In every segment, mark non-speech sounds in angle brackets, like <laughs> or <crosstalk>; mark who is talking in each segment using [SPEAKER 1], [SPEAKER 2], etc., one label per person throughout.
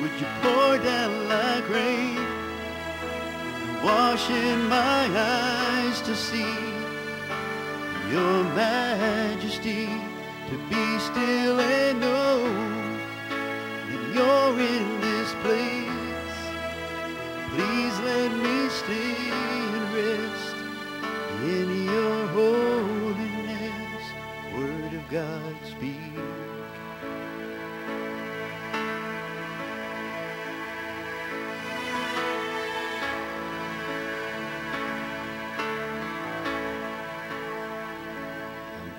[SPEAKER 1] Would you pour down like rain, wash in my eyes to see your majesty, to be still and know that you're in this place. Please let me stay and rest in your holiness. Word of God speak.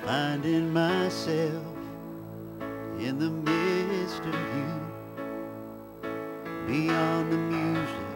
[SPEAKER 1] Finding myself in the midst of you, beyond the music,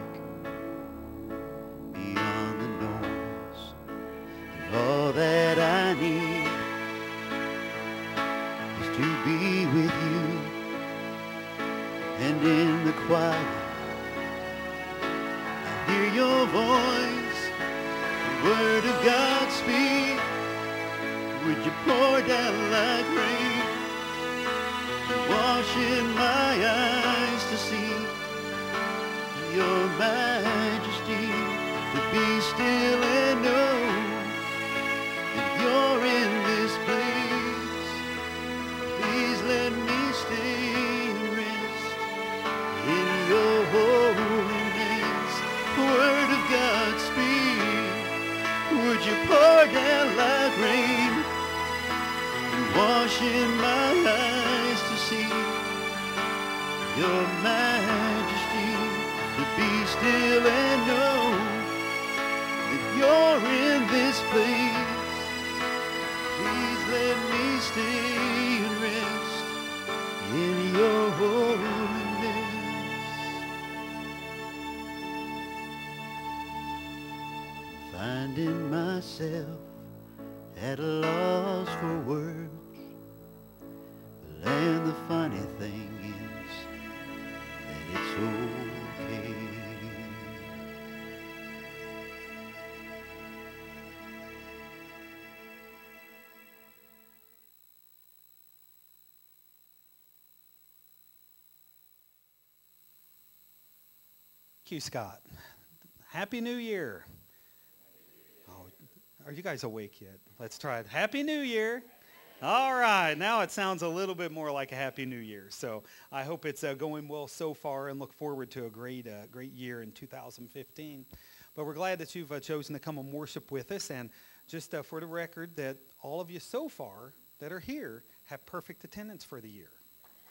[SPEAKER 1] you,
[SPEAKER 2] Scott. Happy New Year. Oh, are you guys awake yet? Let's try it. Happy New Year. All right, now it sounds a little bit more like a Happy New Year. So I hope it's uh, going well so far and look forward to a great, uh, great year in 2015. But we're glad that you've uh, chosen to come and worship with us. And just uh, for the record, that all of you so far that are here have perfect attendance for the year.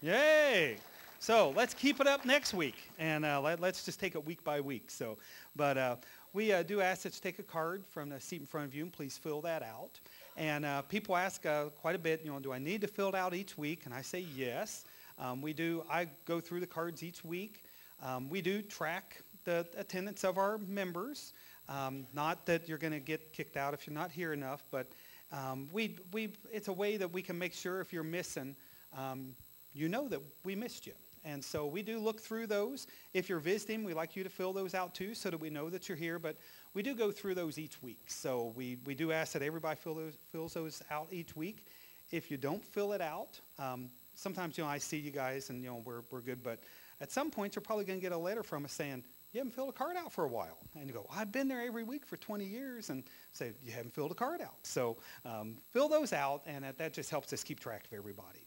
[SPEAKER 2] Yay! So let's keep it up next week, and uh, let, us just take it week by week. So, but uh, we uh, do ask that you take a card from the seat in front of you, and please fill that out. And uh, people ask uh, quite a bit, you know, do I need to fill it out each week? And I say yes. Um, we do. I go through the cards each week. Um, we do track the attendance of our members. Um, not that you're going to get kicked out if you're not here enough, but um, we, we, it's a way that we can make sure if you're missing, um, you know that we missed you. And so we do look through those. If you're visiting, we like you to fill those out too so that we know that you're here. But we do go through those each week. So we, we do ask that everybody fill those, fills those out each week. If you don't fill it out, um, sometimes, you know, I see you guys and, you know, we're, we're good. But at some point, you're probably going to get a letter from us saying, you haven't filled a card out for a while. And you go, I've been there every week for 20 years. And say, you haven't filled a card out. So um, fill those out, and that, that just helps us keep track of everybody.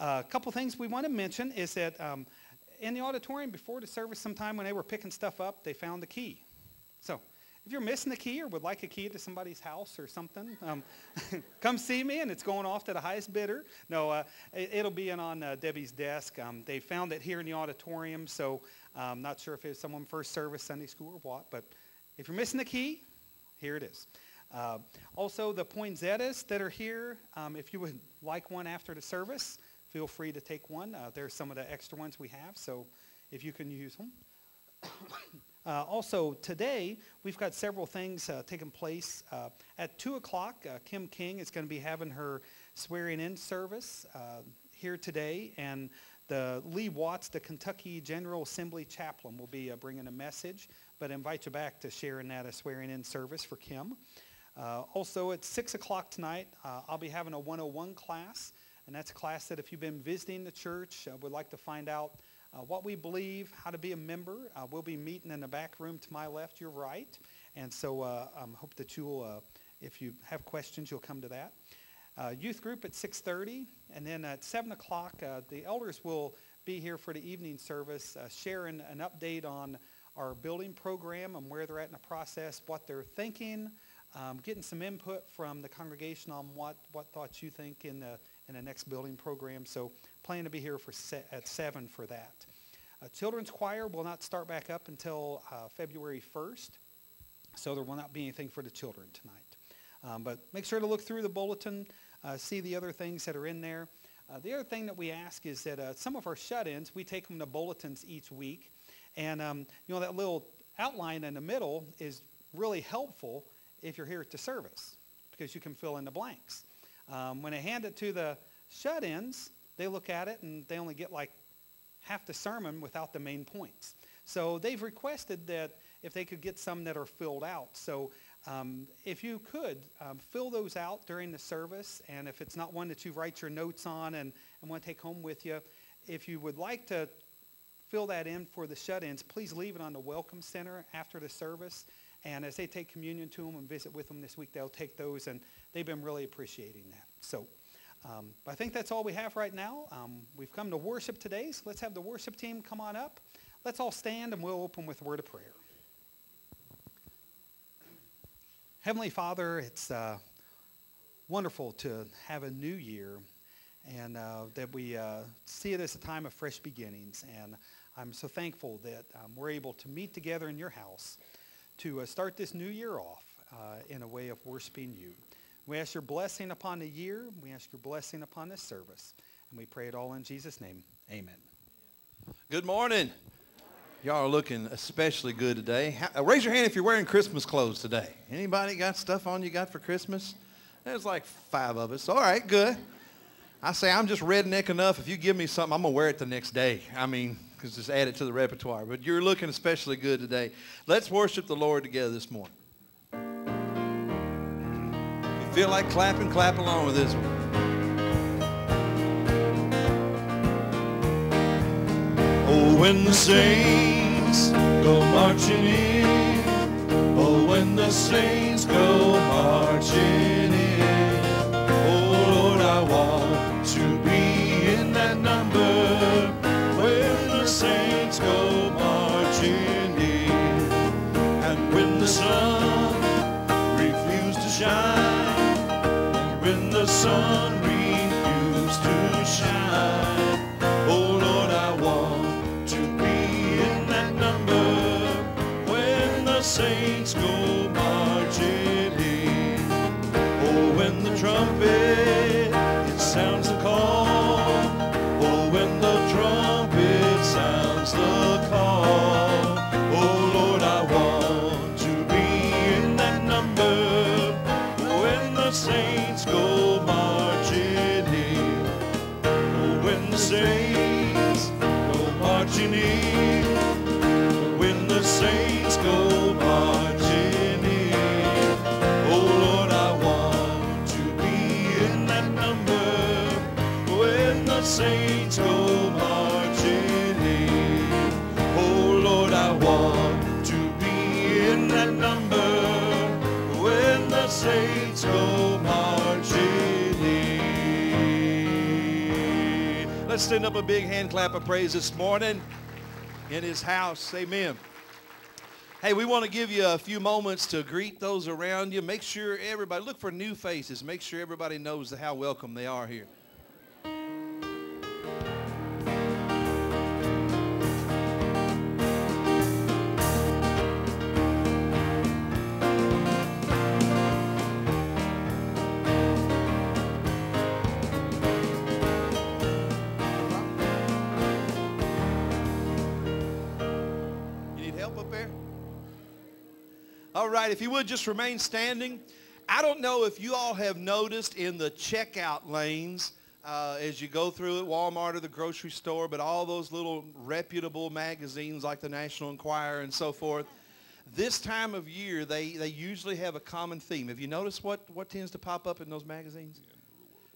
[SPEAKER 2] A couple things we want to mention is that um, in the auditorium before the service sometime when they were picking stuff up, they found the key. So if you're missing the key or would like a key to somebody's house or something, um, <laughs> come see me and it's going off to the highest bidder. No, uh, it, will be in on uh, Debbie's desk. Um, they found it here in the auditorium, so I'm um, not sure if it was someone first service, Sunday school, or what, but if you're missing the key, here it is. Uh, also, the poinsettias that are here, um, if you would like one after the service, feel free to take one. Uh, there's some of the extra ones we have, so if you can use them. <coughs> uh, also, today, we've got several things uh, taking place. Uh, at 2 o'clock, uh, Kim King is going to be having her swearing-in service uh, here today, and the Lee Watts, the Kentucky General Assembly chaplain, will be bringing a message, but I invite you back to sharing that a swearing-in service for Kim. also, at 6 o'clock tonight, I'll be having a 101 class. And that's a class that if you've been visiting the church, uh, would like to find out uh, what we believe, how to be a member. Uh, we'll be meeting in the back room to my left, your right. And so I um, hope that you'll, uh, if you have questions, you'll come to that. Uh, youth group at 6.30. And then at 7 o'clock, uh, the elders will be here for the evening service, uh, sharing an update on our building program and where they're at in the process, what they're thinking, um, getting some input from the congregation on what, what thoughts you think in the, in the next building program. So plan to be here for se- at 7 for that. Children's choir will not start back up until uh, February 1st, so there will not be anything for the children tonight. Um, but make sure to look through the bulletin, uh, see the other things that are in there. Uh, the other thing that we ask is that uh, some of our shut-ins, we take them to bulletins each week. And, um, you know, that little outline in the middle is really helpful if you're here at the service because you can fill in the blanks. Um, when I hand it to the shut-ins, they look at it and they only get like half the sermon without the main points. So they've requested that if they could get some that are filled out. So um, if you could, um, fill those out during the service, and if it's not one that you write your notes on and, and want to take home with you, if you would like to fill that in for the shut-ins, please leave it on the Welcome Center after the service. And as they take communion to them and visit with them this week, they'll take those, and they've been really appreciating that. So um, I think that's all we have right now. Um, we've come to worship today, so let's have the worship team come on up. Let's all stand, and we'll open with a word of prayer. Heavenly Father, it's uh, wonderful to have a new year and uh, that we uh, see it as a time of fresh beginnings. And I'm so thankful that um, we're able to meet together in your house to uh, start this new year off uh, in a way of worshiping you. We ask your blessing upon the year. We ask your blessing upon this service. And we pray it all in Jesus' name. Amen.
[SPEAKER 3] Good morning. Y'all are looking especially good today. How, raise your hand if you're wearing Christmas clothes today. Anybody got stuff on you got for Christmas? There's like five of us. All right, good. I say I'm just redneck enough. If you give me something, I'm gonna wear it the next day. I mean, because just add it to the repertoire. But you're looking especially good today. Let's worship the Lord together this morning. If you feel like clapping, clap along with this one.
[SPEAKER 4] Oh, when the saints go marching in. Oh, when the saints go marching in. Oh, Lord, I want to sun
[SPEAKER 3] Let's send up a big hand clap of praise this morning in his house. Amen. Hey, we want to give you a few moments to greet those around you. Make sure everybody, look for new faces. Make sure everybody knows how welcome they are here. All right, if you would just remain standing. I don't know if you all have noticed in the checkout lanes uh, as you go through at Walmart or the grocery store, but all those little reputable magazines like the National Enquirer and so forth, this time of year they, they usually have a common theme. Have you noticed what, what tends to pop up in those magazines?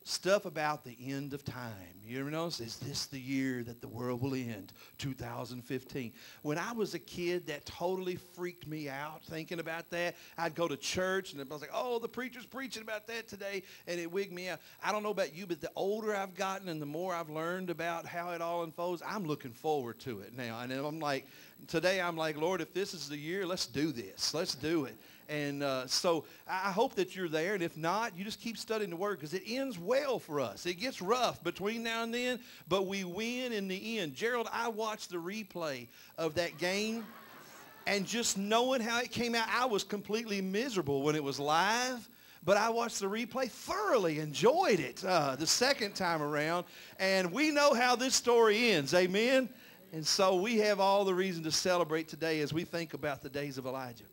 [SPEAKER 3] Stuff about the end of time.
[SPEAKER 5] You ever notice? Is this the year that the world will end? 2015. When I was a kid, that totally freaked me out thinking about that. I'd go to church and I was like, oh, the preacher's preaching about that today, and it wigged me out. I don't know about you, but the older I've gotten and the more I've learned about how it all unfolds, I'm looking forward to it now. And I'm like, today I'm like, Lord, if this is the year, let's do this. Let's do it. And uh, so I hope that you're there. And if not, you just keep studying the Word because it ends well for us. It gets rough between now and then, but we win in the end. Gerald, I watched the replay of that game. And just knowing how it came out, I was completely miserable when it was live. But I watched the replay, thoroughly enjoyed it uh, the second time around. And we know how this story ends. Amen? And so we have all the reason to celebrate today as we think about the days of Elijah.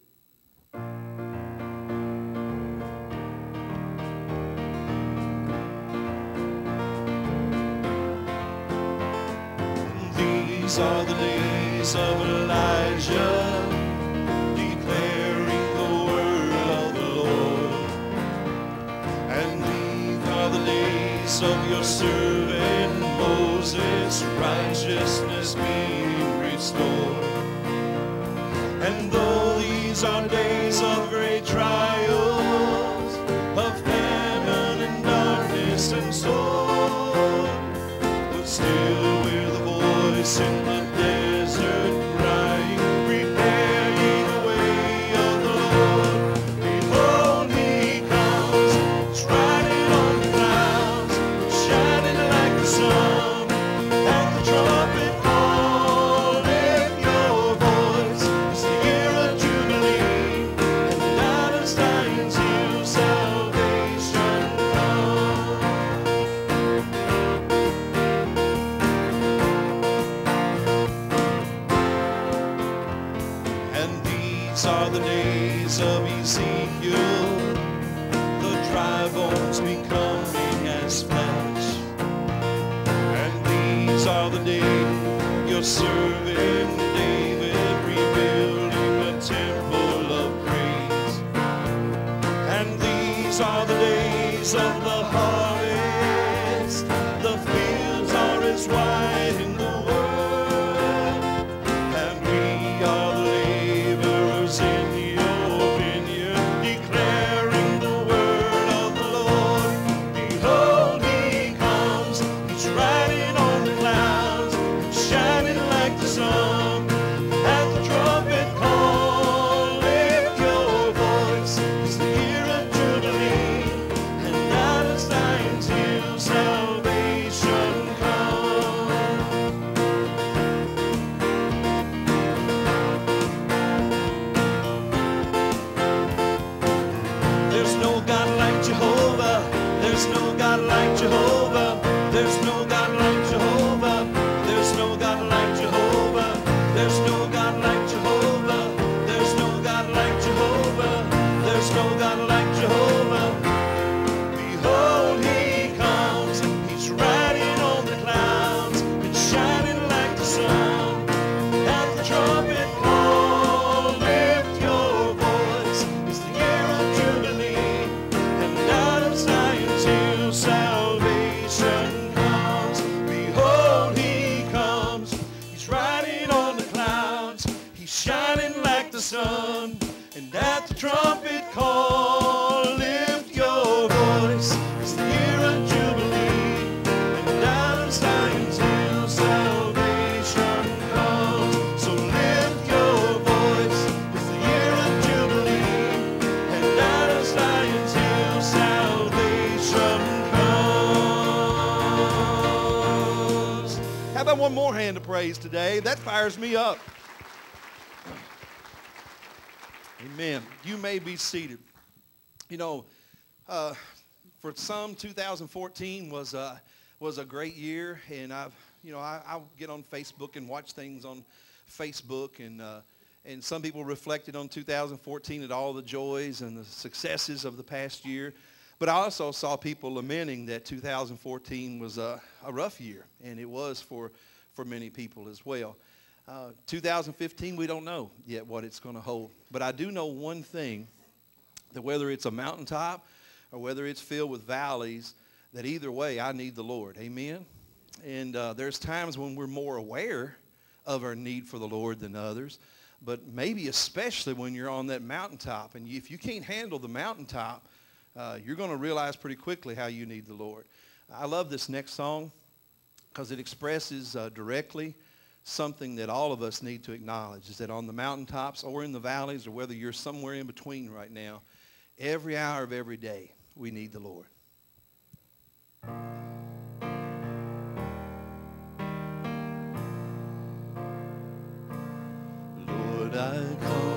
[SPEAKER 3] These are the days of Elijah, declaring the word of the Lord. And these are the days of your servant Moses, righteousness being restored. And though these are days of great trials,
[SPEAKER 5] one more hand of praise today? That fires me up. Amen. You may be seated. You know, uh, for some, 2014 was a, was a great year, and I've, you know, I, I get on Facebook and watch things on Facebook, and uh, and some people reflected on 2014 at all the joys and the successes of the past year. But I also saw people lamenting that 2014 was a, a rough year, and it was for, for many people as well. Uh, 2015, we don't know yet what it's going to hold. But I do know one thing, that whether it's a mountaintop or whether it's filled with valleys, that either way, I need the Lord. Amen?
[SPEAKER 6] And uh, there's times when we're more aware of our need for the Lord than others. But maybe especially when you're on that mountaintop. And if you can't handle the mountaintop, uh, you're going to realize pretty quickly how you need the Lord. I love this next song because it expresses uh, directly something that all of us need to acknowledge is that on the mountaintops or in the valleys or whether you're somewhere in between right now, every hour of every day, we need the Lord.
[SPEAKER 3] Lord, I come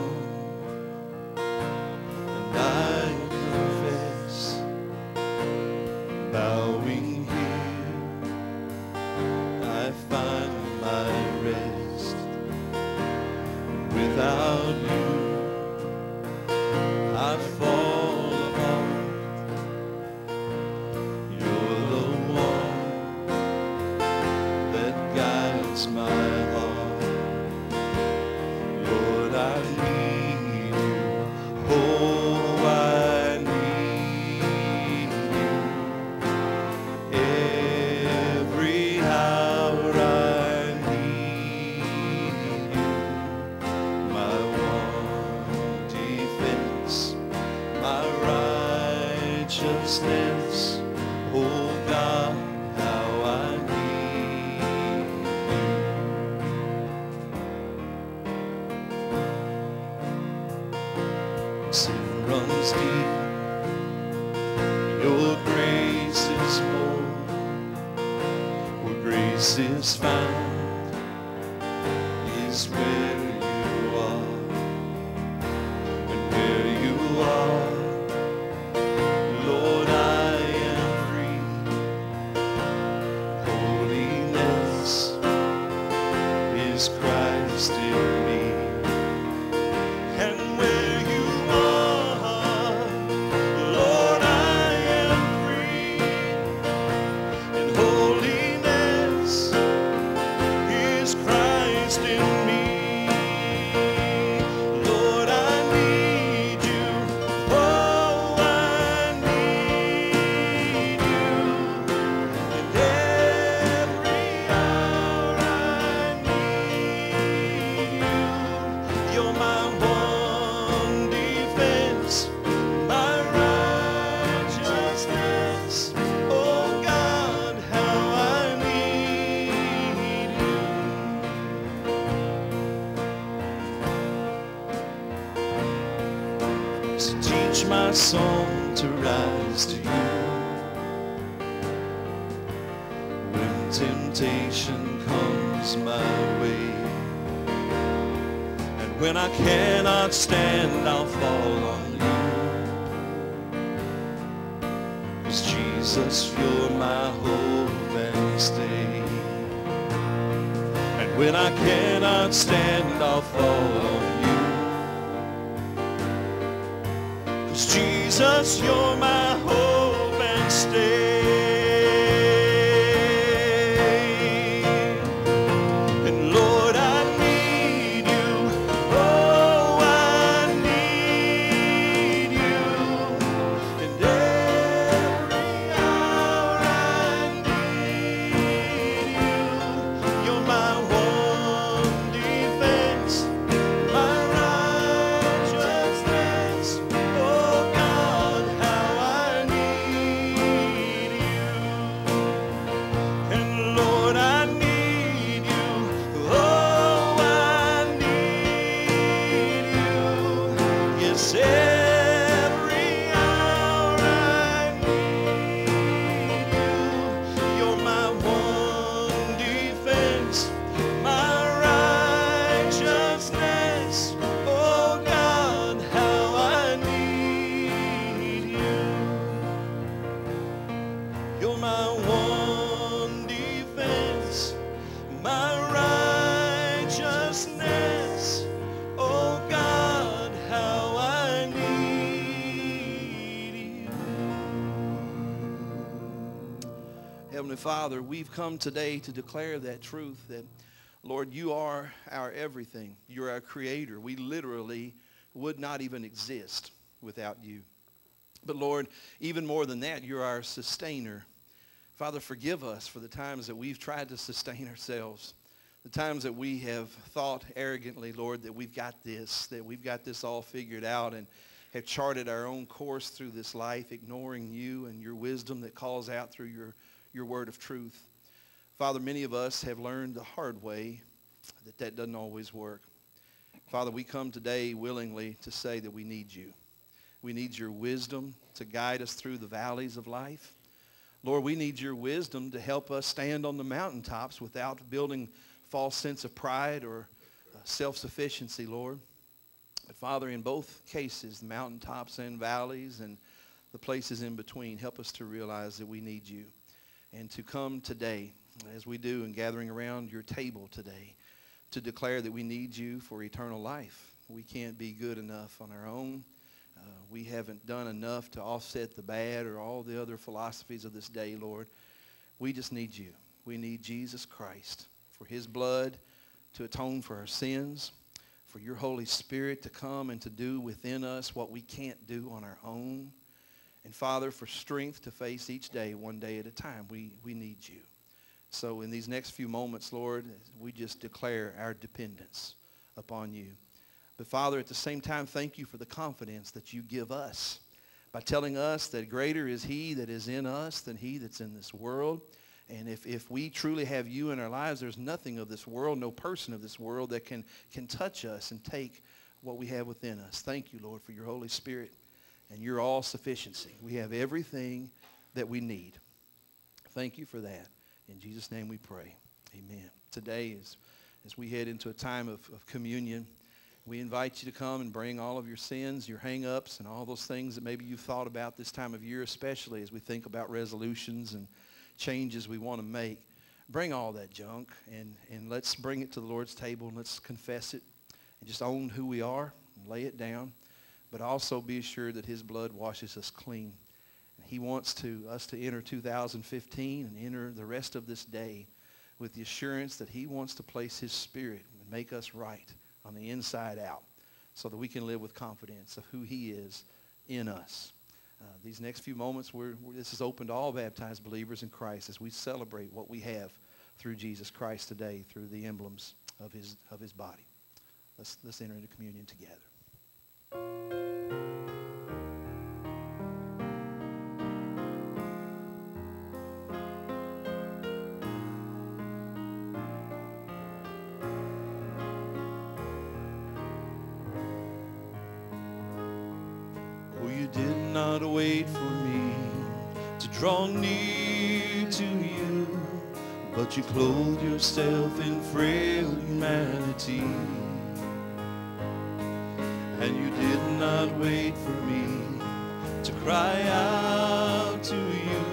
[SPEAKER 3] sin runs deep. Your grace is more. Where grace is found is where I cannot stand, I'll fall on you. 'Cause Jesus, you're my hope and stay. And when I cannot stand, I'll Father, we've come today to declare that truth that, Lord, you are our everything. You're our creator. We literally would not even exist without you. But Lord, even more than that, you're our sustainer. Father, forgive us for the times that we've tried to sustain ourselves, the times that we have thought arrogantly, Lord, that we've got this, that we've got this all figured out and have charted our own course through this life, ignoring you and your wisdom that calls out through your, your word of truth. Father, many of us have learned the hard way that that doesn't always work. Father, we come today willingly to say that we need you. We need your wisdom to guide us through the valleys of life. Lord, we need your wisdom to help us stand on the mountaintops without building false sense of pride or uh, self-sufficiency, Lord. But Father, in both cases, the mountaintops and valleys and the places in between, help us to realize that we need you. And to come today, as we do in gathering around your table today, to declare that we need you for eternal life. We can't be good enough on our own. Uh, we haven't done enough to offset the bad or all the other philosophies of this day, Lord. We just need you. We need Jesus Christ for his blood to atone for our sins, for your Holy Spirit to come and to do within us what we can't do on our own. And Father, for strength to face each day one day at a time, we, we need you. So in these next few moments, Lord, we just declare our dependence upon you. But Father, at the same time, thank you for the confidence that you give us by telling us that greater is he that is in us than he that's in this world. And if, if we truly have you in our lives, there's nothing of this world, no person of this world that can, can touch us and take what we have within us. Thank you, Lord, for your Holy Spirit and your all-sufficiency. We have everything that we need. Thank you for that. In Jesus' name we pray. Amen. Today, as, as we head into a time of, of communion, we invite you to come and bring all of your sins, your hang-ups, and all those things that maybe you've thought about this time of year, especially as we think about resolutions and changes we want to make. Bring all that junk and, and let's bring it to the Lord's table and let's confess it and just own who we are and lay it down. But also be assured that his blood washes us clean. He wants to us to enter 2015 and enter the rest of this day with the assurance that he wants to place his spirit and make us right on the inside out so that we can live with confidence of who he is in us. Uh, these next few moments, we're, we're, this is open to all baptized believers in Christ as we celebrate what we have through Jesus Christ today, through the emblems of his, of his body. Let's, let's enter into communion together.
[SPEAKER 4] Oh, not wait for me to draw near to you, but you clothe yourself in frail humanity. Wait for me to cry out to you,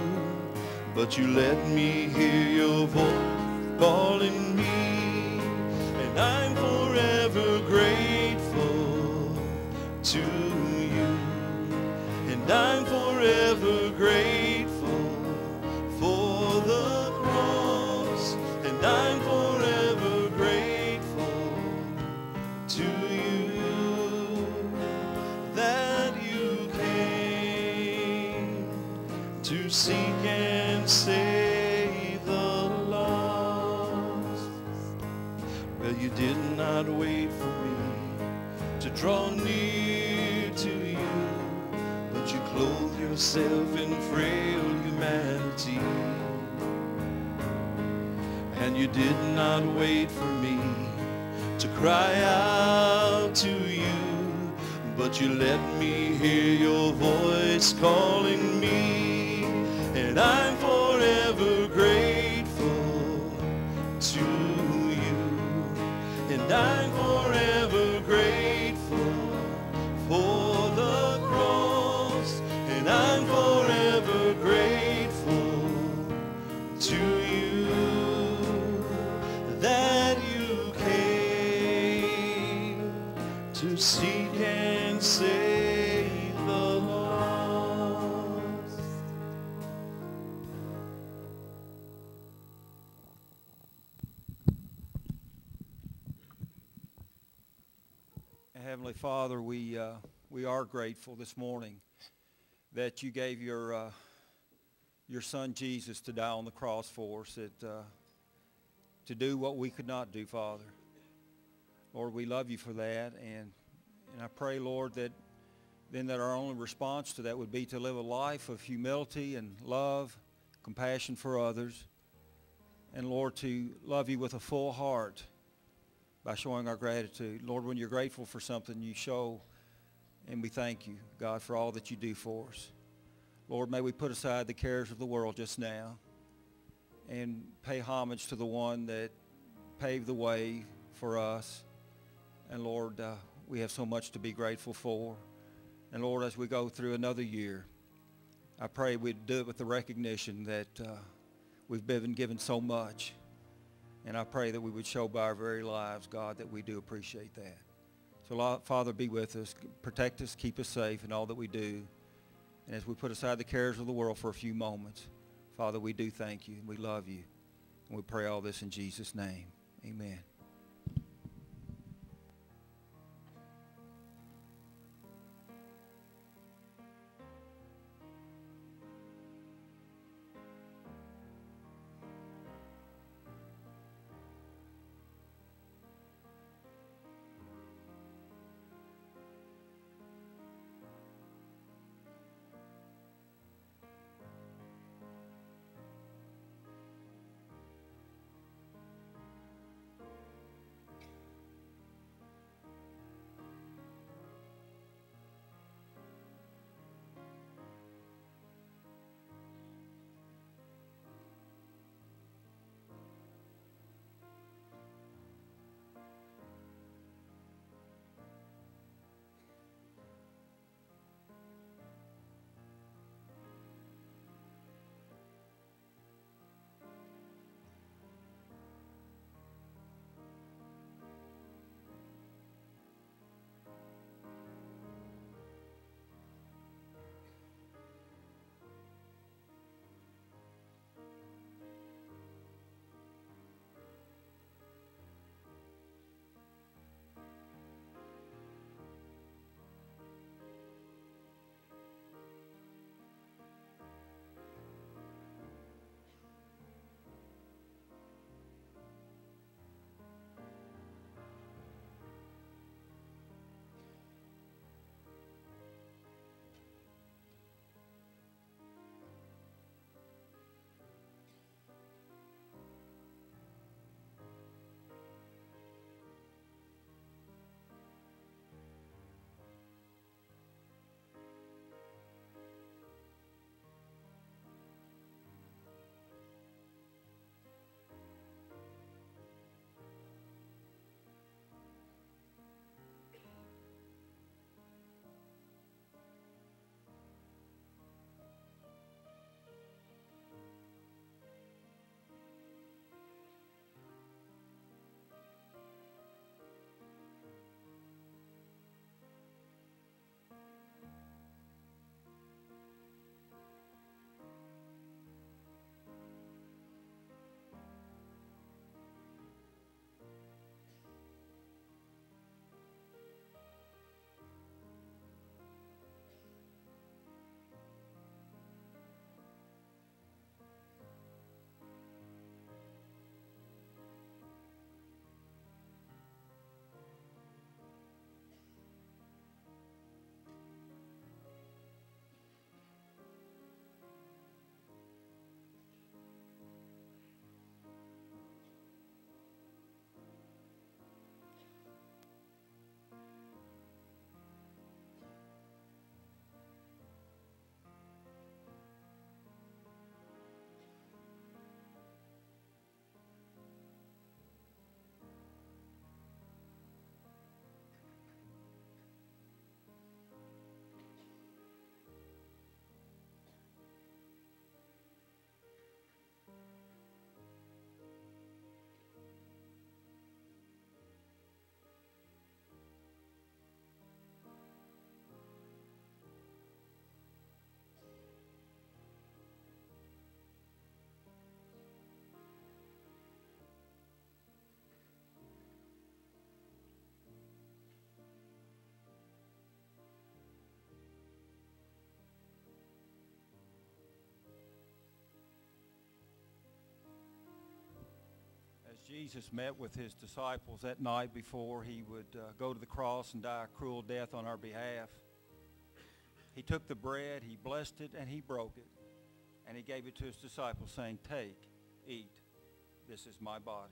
[SPEAKER 4] but you let me hear your voice calling me, yourself in frail humanity. And you did not wait for me to cry out to you, but you let me hear your voice calling me, and I'm grateful
[SPEAKER 7] this morning that you gave your, uh, your son Jesus to die on the cross for us, that, uh, to do what we could not do, Father. Lord, we love you for that. And, and I pray, Lord, that then that our only response to that would be to live a life of humility and love, compassion for others. And Lord, to love you with a full heart by showing our gratitude. Lord, when you're grateful for something, you show, and we thank you, God, for all that you do for us. Lord, may we put aside the cares of the world just now and pay homage to the one that paved the way for us. And Lord, uh, we have so much to be grateful for. And Lord, as we go through another year, I pray we'd do it with the recognition that uh, we've been given so much. And I pray that we would show by our very lives, God, that we do appreciate that. So, Father, be with us. Protect us. Keep us safe in all that we do. And as we put aside the cares of the world for a few moments, Father, we do thank you. We love you. And we pray all this in Jesus' name. Amen. Jesus met with his disciples that night before he would uh, go to the cross and die a cruel death on our behalf. He took the bread, he blessed it, and he broke it. And he gave it to his disciples, saying, Take, eat. This is my body.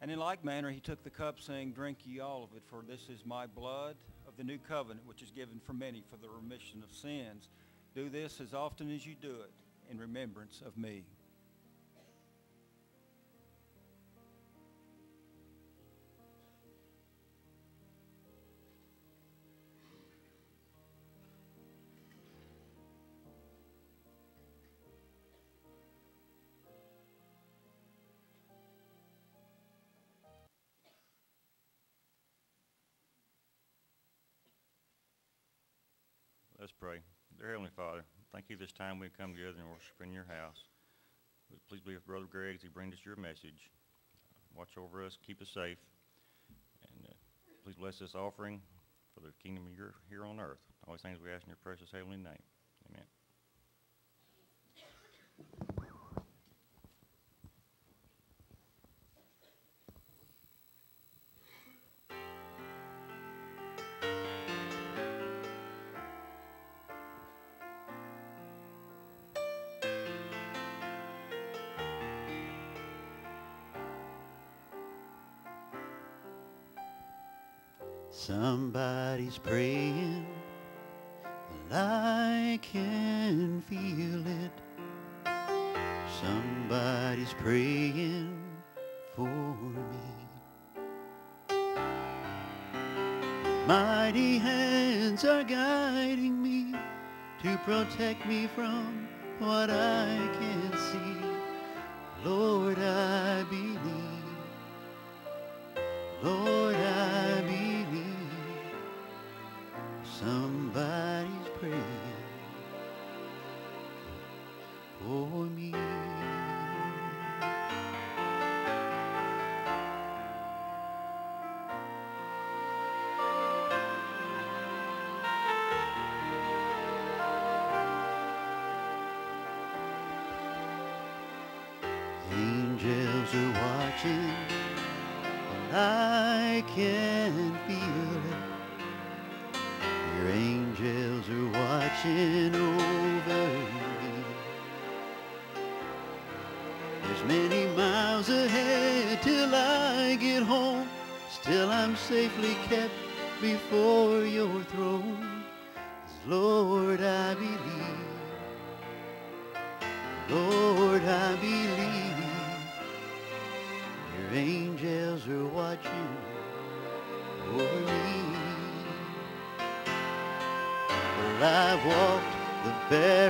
[SPEAKER 7] And in like manner, he took the cup, saying, Drink ye all of it, for this is my blood of the new covenant, which is given for many for the remission of sins. Do this as often as you do it in remembrance of me.
[SPEAKER 8] Let's pray. Dear Heavenly Father, thank you this time we come together and worship in your house. Please be with Brother Greg as he brings us your message. Watch over us, keep us safe, and uh, please bless this offering for the kingdom of your here on earth. All these things we ask in your precious heavenly name. Amen.
[SPEAKER 1] Somebody's praying, well, I can feel it. Somebody's praying for me. Mighty hands are guiding me to protect me from what I can't see. Lord, I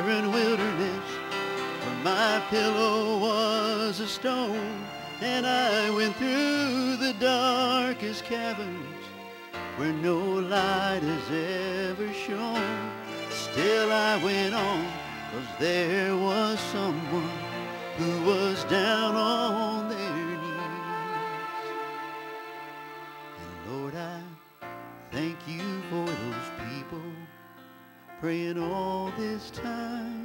[SPEAKER 1] barren wilderness where my pillow was a stone. And I went through the darkest caverns where no light has ever shone. Still I went on, cause there was someone who was down on praying all this time.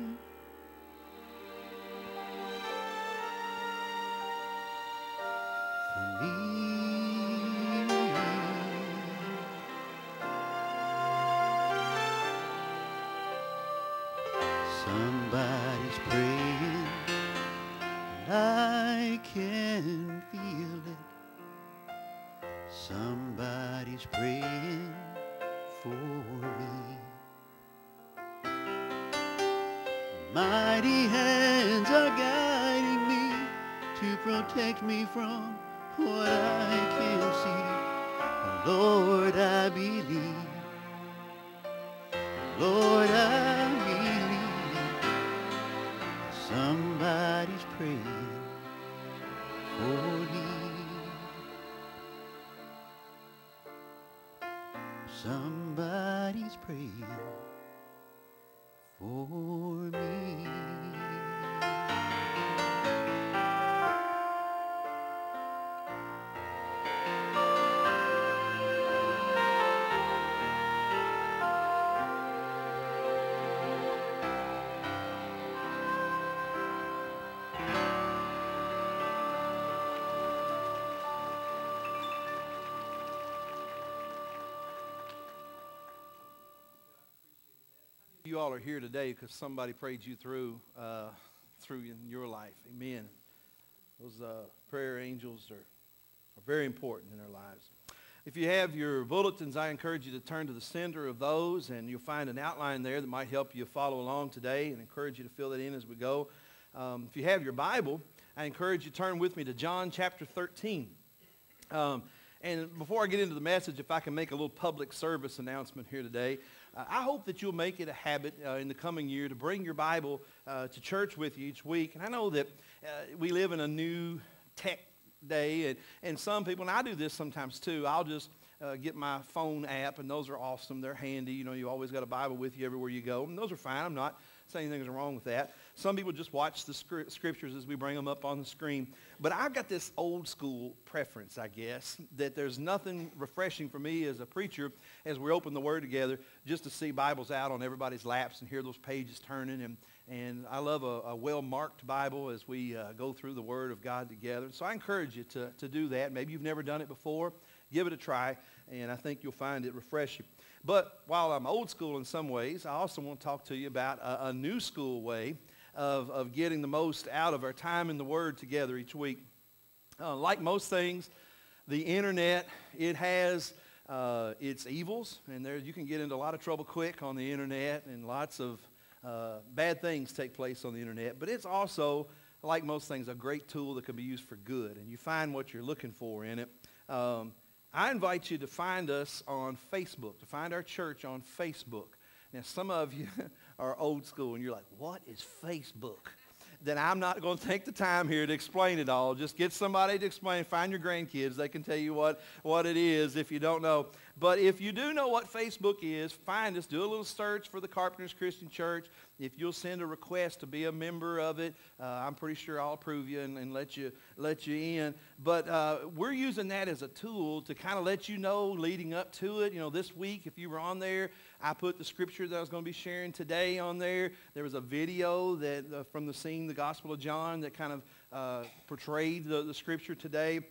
[SPEAKER 3] You all are here today because somebody prayed you through uh, through in your life. Amen. Those uh, prayer angels are, are very important in our lives. If you have your bulletins, I encourage you to turn to the center of those, and you'll find an outline there that might help you follow along today and encourage you to fill that in as we go. Um, if you have your Bible, I encourage you to turn with me to John chapter 13. Um, and before I get into the message, if I can make a little public service announcement here today, uh, I hope that you'll make it a habit uh, in the coming year to bring your Bible uh, to church with you each week. And I know that uh, we live in a new tech day, and, and some people, and I do this sometimes too, I'll just uh, get my phone app, and those are awesome. They're handy. You know, you always got a Bible with you everywhere you go, and those are fine. I'm not saying anything's wrong with that. Some people just watch the scriptures as we bring them up on the screen. But I've got this old school preference, I guess, that there's nothing refreshing for me as a preacher as we open the Word together just to see Bibles out on everybody's laps and hear those pages turning. And, and I love a, a well-marked Bible as we uh, go through the Word of God together. So I encourage you to, to do that. Maybe you've never done it before. Give it a try, and I think you'll find it refreshing. But while I'm old school in some ways, I also want to talk to you about a, a new school way of, of getting the most out of our time in the Word together each week. Uh, like most things, the internet, it has uh, its evils, and there you can get into a lot of trouble quick on the internet, and lots of uh, bad things take place on the internet. But it's also, like most things, a great tool that can be used for good, and you find what you're looking for in it. Um, I invite you to find us on Facebook, to find our church on Facebook. Now, some of you <laughs> are old school and you're like, what is Facebook? Then I'm not going to take the time here to explain it all. Just get somebody to explain. Find your grandkids. They can tell you what, what it is if you don't know. But if you do know what Facebook is, find us. Do a little search for the Carpenters Christian Church. If you'll send a request to be a member of it, uh, I'm pretty sure I'll approve you and, and let you let you in. But uh, we're using that as a tool to kind of let you know leading up to it. You know, this week, if you were on there, I put the scripture that I was going to be sharing today on there. There was a video that uh, from the scene, the Gospel of John, that kind of uh, portrayed the, the scripture today.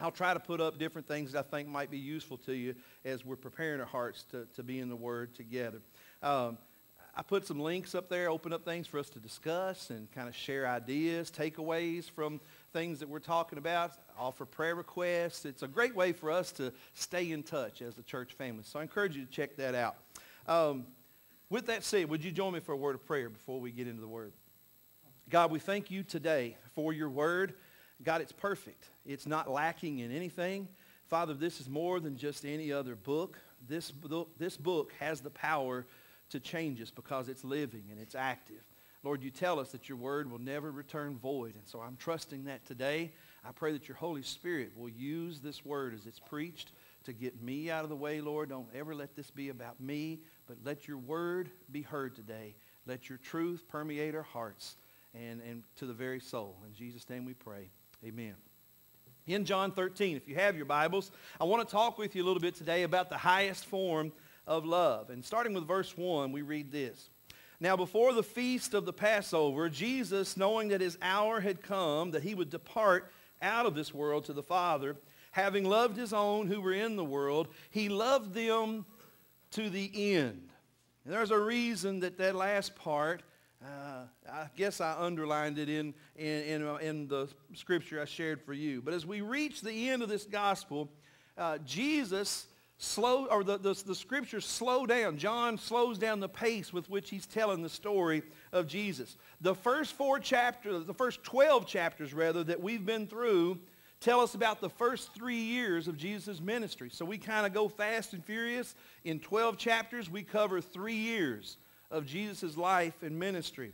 [SPEAKER 3] I'll try to put up different things that I think might be useful to you as we're preparing our hearts to, to be in the Word together. Um, I put some links up there, open up things for us to discuss and kind of share ideas, takeaways from things that we're talking about, offer prayer requests. It's a great way for us to stay in touch as a church family. So I encourage you to check that out. Um, with that said, would you join me for a word of prayer before we get into the Word? God, we thank you today for your Word. God, it's perfect. It's not lacking in anything. Father, this is more than just any other book. This book, this book has the power to change us because it's living and it's active. Lord, you tell us that your word will never return void. And so I'm trusting that today. I pray that your Holy Spirit will use this word as it's preached to get me out of the way, Lord. Don't ever let this be about me, but let your word be heard today. Let your truth permeate our hearts and, and to the very soul. In Jesus' name we pray. Amen. In John 13, if you have your Bibles, I want to talk with you a little bit today about the highest form of love. And starting with verse 1, we read this. Now before the feast of the Passover, Jesus, knowing that his hour had come, that he would depart out of this world to the Father, having loved his own who were in the world, he loved them to the end. And there's a reason that that last part uh, I guess I underlined it in, in, in, uh, in, the scripture I shared for you. But as we reach the end of this gospel, uh, Jesus slow, or the, the, the scriptures slow down. John slows down the pace with which he's telling the story of Jesus. The first four chapters, the first 12 chapters rather, that we've been through tell us about the first three years of Jesus' ministry. So we kind of go fast and furious. In 12 chapters, we cover three years of Jesus' life and ministry.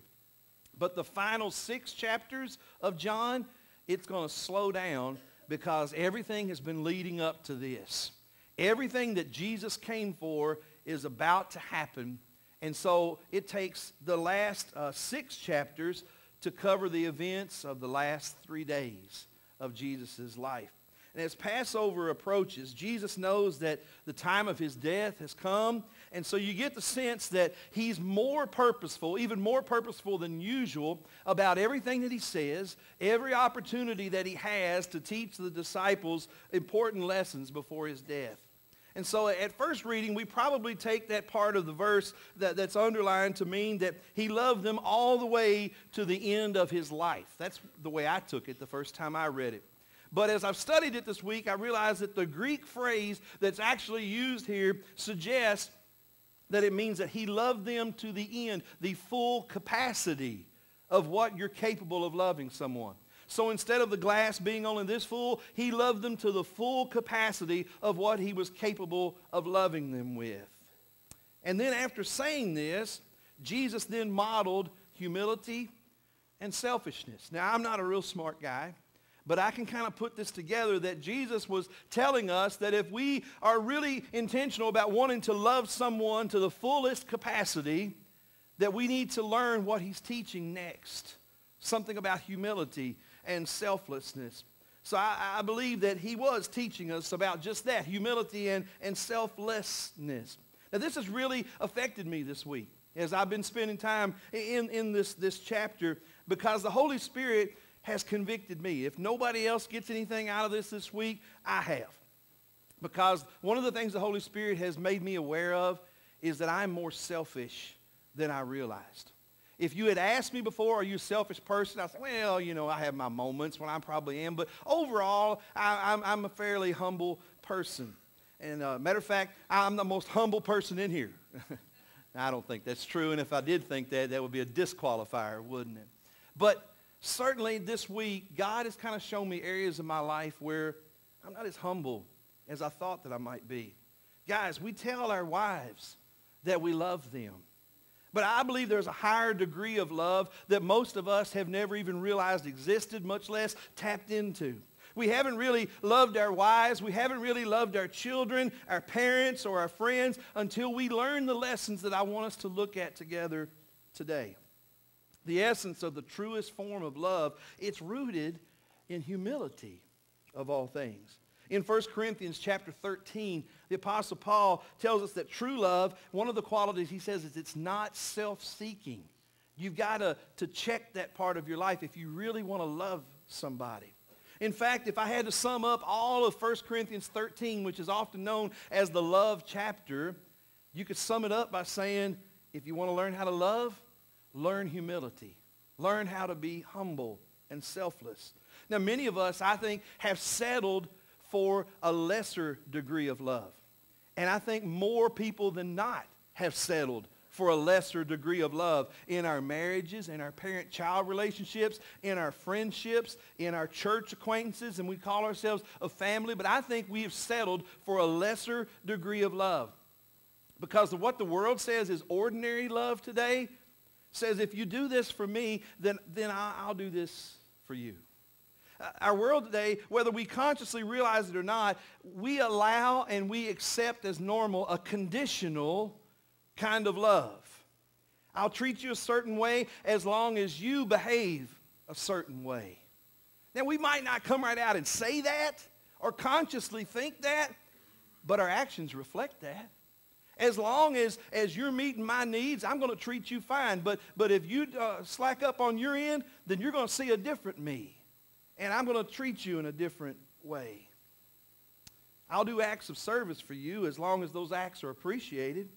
[SPEAKER 3] But the final six chapters of John, it's going to slow down because everything has been leading up to this. Everything that Jesus came for is about to happen. And so it takes the last uh, six chapters to cover the events of the last three days of Jesus' life. And as Passover approaches, Jesus knows that the time of his death has come. And so you get the sense that he's more purposeful, even more purposeful than usual, about everything that he says, every opportunity that he has to teach the disciples important lessons before his death. And so at first reading, we probably take that part of the verse that, that's underlined to mean that he loved them all the way to the end of his life. That's the way I took it the first time I read it. But as I've studied it this week, I realized that the Greek phrase that's actually used here suggests that it means that he loved them to the end, the full capacity of what you're capable of loving someone. So instead of the glass being only this full, he loved them to the full capacity of what he was capable of loving them with. And then after saying this, Jesus then modeled humility and selfishness. Now, I'm not a real smart guy, but I can kind of put this together that Jesus was telling us that if we are really intentional about wanting to love someone to the fullest capacity, that we need to learn what he's teaching next. Something about humility and selflessness. So I, I, believe that he was teaching us about just that, humility and, and selflessness. Now this has really affected me this week as I've been spending time in, in this, this chapter because the Holy Spirit has convicted me. If nobody else gets anything out of this this week, I have. Because one of the things the Holy Spirit has made me aware of is that I'm more selfish than I realized. If you had asked me before, are you a selfish person? I said, well, you know, I have my moments when I probably am, but overall, I, am a fairly humble person. And uh, matter of fact, I'm the most humble person in here. <laughs> I don't think that's true, and if I did think that, that would be a disqualifier, wouldn't it? But certainly this week, God has kind of shown me areas of my life where I'm not as humble as I thought that I might be. Guys, we tell our wives that we love them. But I believe there's a higher degree of love that most of us have never even realized existed, much less tapped into. We haven't really loved our wives. We haven't really loved our children, our parents, or our friends until we learn the lessons that I want us to look at together today. The essence of the truest form of love, it's rooted in humility of all things. In 1 Corinthians chapter 13, the Apostle Paul tells us that true love, one of the qualities he says is it's not self-seeking. You've got to, to check that part of your life if you really want to love somebody. In fact, if I had to sum up all of 1 Corinthians 13, which is often known as the love chapter, you could sum it up by saying, if you want to learn how to love, learn humility. Learn how to be humble and selfless. Now, many of us, I think, have settled for a lesser degree of love. And I think more people than not have settled for a lesser degree of love in our marriages, in our parent-child relationships, in our friendships, in our church acquaintances, and we call ourselves a family, but I think we have settled for a lesser degree of love. Because of what the world says is ordinary love today, says if you do this for me, then, then I'll do this for you. Uh, our world today, whether we consciously realize it or not, we allow and we accept as normal a conditional kind of love. I'll treat you a certain way as long as you behave a certain way. Now, we might not come right out and say that or consciously think that, but our actions reflect that. As long as, as you're meeting my needs, I'm going to treat you fine. But, but if you uh, slack up on your end, then you're going to see a different me and I'm going to treat you in a different way. I'll do acts of service for you as long as those acts are appreciated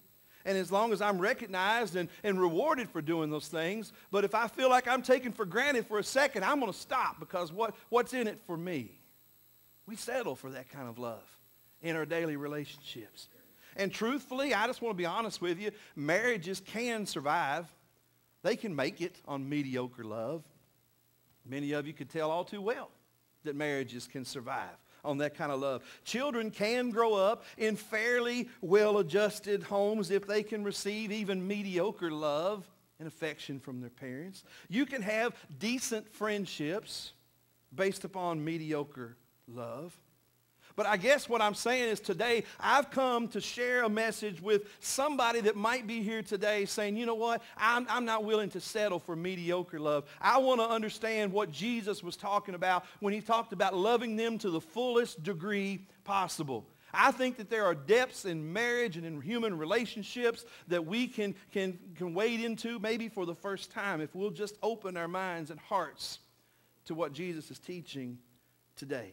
[SPEAKER 3] and as long as I'm recognized and, and rewarded for doing those things. But if I feel like I'm taken for granted for a second, I'm going to stop because what, what's in it for me? We settle for that kind of love in our daily relationships. And truthfully, I just want to be honest with you, marriages can survive. They can make it on mediocre love. Many of you could tell all too well that marriages can survive on that kind of love. Children can grow up in fairly well-adjusted homes if they can receive even mediocre love and affection from their parents. You can have decent friendships based upon mediocre love. But I guess what I'm saying is today, I've come to share a message with somebody that might be here today saying, you know what, I'm, I'm not willing to settle for mediocre love. I want to understand what Jesus was talking about when he talked about loving them to the fullest degree possible. I think that there are depths in marriage and in human relationships that we can, can, can wade into maybe for the first time if we'll just open our minds and hearts to what Jesus is teaching today.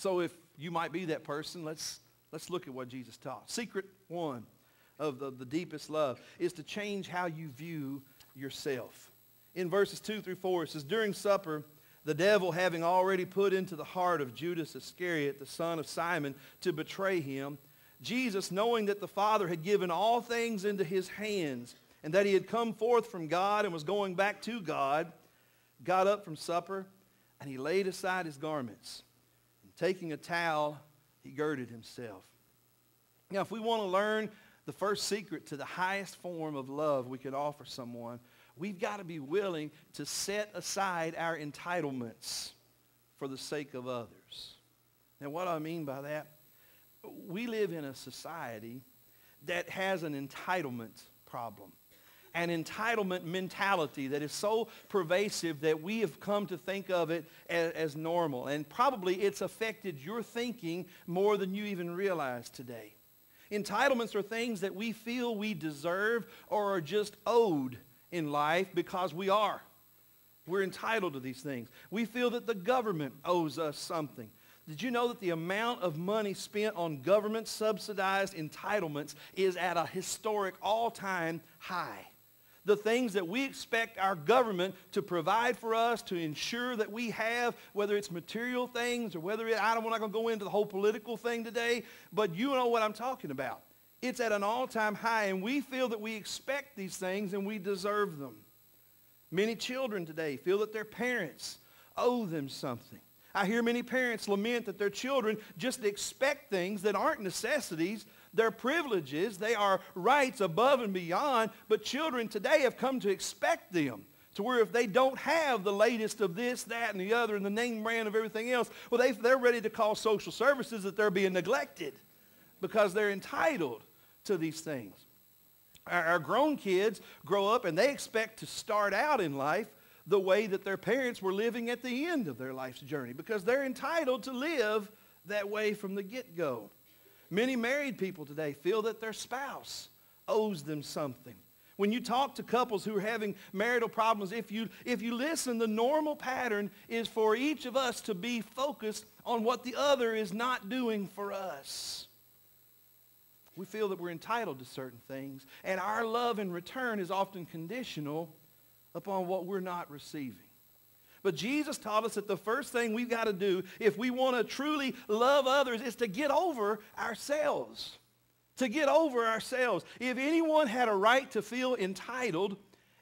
[SPEAKER 3] So if you might be that person, let's, Let's look at what Jesus taught. Secret one of the, the deepest love is to change how you view yourself. In verses 2 through 4, it says, During supper, the devil having already put into the heart of Judas Iscariot, the son of Simon, to betray him, Jesus, knowing that the Father had given all things into his hands, and that he had come forth from God and was going back to God, got up from supper, and he laid aside his garments. Taking a towel, he girded himself. Now, if we want to learn the first secret to the highest form of love we could offer someone, we've got to be willing to set aside our entitlements for the sake of others. Now, what do I mean by that? We live in a society that has an entitlement problem an entitlement mentality that is so pervasive that we have come to think of it as, as, normal. And probably it's affected your thinking more than you even realize today. Entitlements are things that we feel we deserve or are just owed in life because we are. We're entitled to these things. We feel that the government owes us something. Did you know that the amount of money spent on government subsidized entitlements is at a historic all-time high? The things that we expect our government to provide for us, to ensure that we have, whether it's material things or whether it, I don't, I'm not going to go into the whole political thing today, but you know what I'm talking about. It's at an all-time high, and we feel that we expect these things and we deserve them. Many children today feel that their parents owe them something. I hear many parents lament that their children just expect things that aren't necessities. They're privileges. They are rights above and beyond. But children today have come to expect them to where if they don't have the latest of this, that, and the other, and the name brand of everything else, well, they, they're ready to call social services that they're being neglected because they're entitled to these things. Our, our grown kids grow up and they expect to start out in life the way that their parents were living at the end of their life's journey because they're entitled to live that way from the get-go. Many married people today feel that their spouse owes them something. When you talk to couples who are having marital problems, if you, if you listen, the normal pattern is for each of us to be focused on what the other is not doing for us. We feel that we're entitled to certain things, and our love in return is often conditional upon what we're not receiving. But Jesus taught us that the first thing we've got to do if we want to truly love others is to get over ourselves. To get over ourselves. If anyone had a right to feel entitled,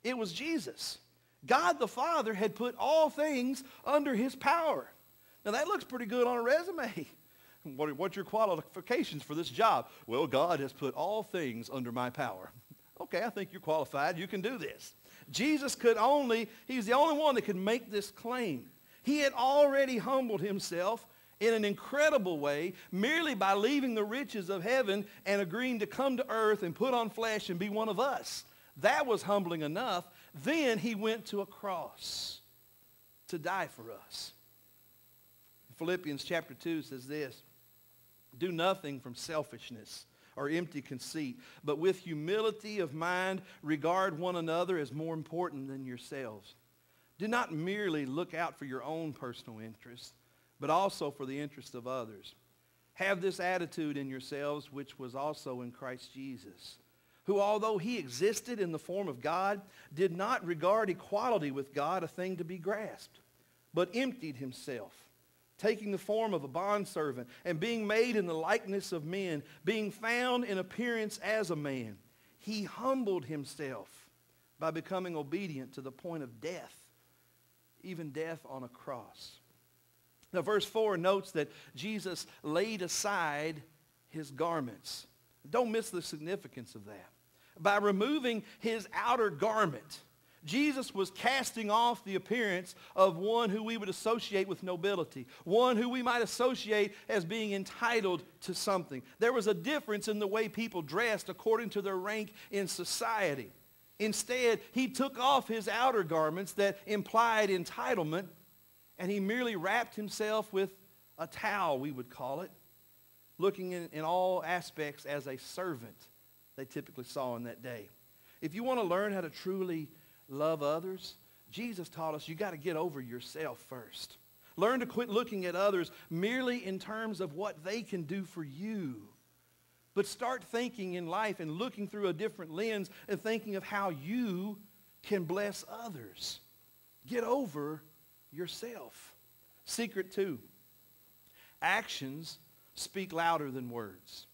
[SPEAKER 3] it was Jesus. God the Father had put all things under his power. Now that looks pretty good on a resume. <laughs> What, what's your qualifications for this job? Well, God has put all things under my power. <laughs> Okay, I think you're qualified. You can do this. Jesus could only, he was the only one that could make this claim. He had already humbled himself in an incredible way merely by leaving the riches of heaven and agreeing to come to earth and put on flesh and be one of us. That was humbling enough. Then he went to a cross to die for us. Philippians chapter 2 says this, do nothing from selfishness or empty conceit, but with humility of mind regard one another as more important than yourselves. Do not merely look out for your own personal interests, but also for the interest of others. Have this attitude in yourselves, which was also in Christ Jesus, who, although he existed in the form of God, did not regard equality with God a thing to be grasped, but emptied himself taking the form of a bondservant and being made in the likeness of men, being found in appearance as a man, he humbled himself by becoming obedient to the point of death, even death on a cross. Now, verse 4 notes that Jesus laid aside his garments. Don't miss the significance of that. By removing his outer garment, Jesus was casting off the appearance of one who we would associate with nobility, one who we might associate as being entitled to something. There was a difference in the way people dressed according to their rank in society. Instead, he took off his outer garments that implied entitlement, and he merely wrapped himself with a towel, we would call it, looking in, in all aspects as a servant they typically saw in that day. If you want to learn how to truly love others, Jesus taught us you got to get over yourself first. Learn to quit looking at others merely in terms of what they can do for you But start thinking in life and looking through a different lens and thinking of how you can bless others. Get over yourself. Secret two, actions speak louder than words.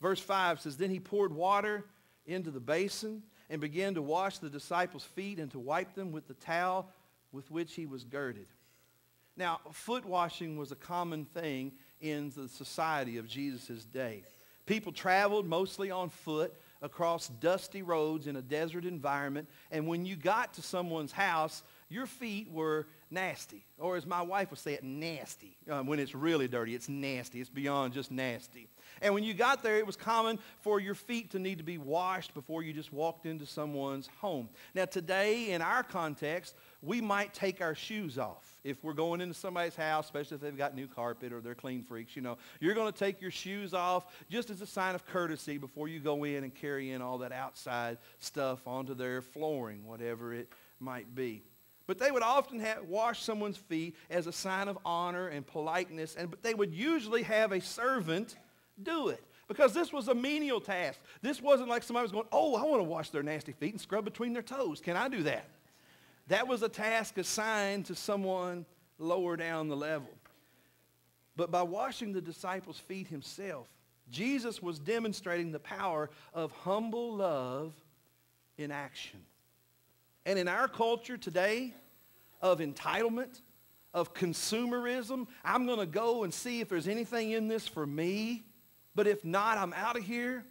[SPEAKER 3] Verse 5 says, Then he poured water into the basin and began to wash the disciples' feet and to wipe them with the towel with which he was girded. Now, foot washing was a common thing in the society of Jesus' day. People traveled mostly on foot across dusty roads in a desert environment, and when you got to someone's house, your feet were nasty. Or as my wife would say it, nasty. Uh, when it's really dirty, it's nasty. It's beyond just nasty. And when you got there, it was common for your feet to need to be washed before you just walked into someone's home. Now today, in our context, we might take our shoes off. If we're going into somebody's house, especially if they've got new carpet or they're clean freaks, you know, you're going to take your shoes off just as a sign of courtesy before you go in and carry in all that outside stuff onto their flooring, whatever it might be. But they would often have, wash someone's feet as a sign of honor and politeness, and but they would usually have a servant do it. Because this was a menial task. This wasn't like somebody was going, oh, I want to wash their nasty feet and scrub between their toes. Can I do that? That was a task assigned to someone lower down the level. But by washing the disciples' feet himself, Jesus was demonstrating the power of humble love in action. And in our culture today of entitlement, of consumerism, I'm going to go and see if there's anything in this for me. But if not, I'm out of here.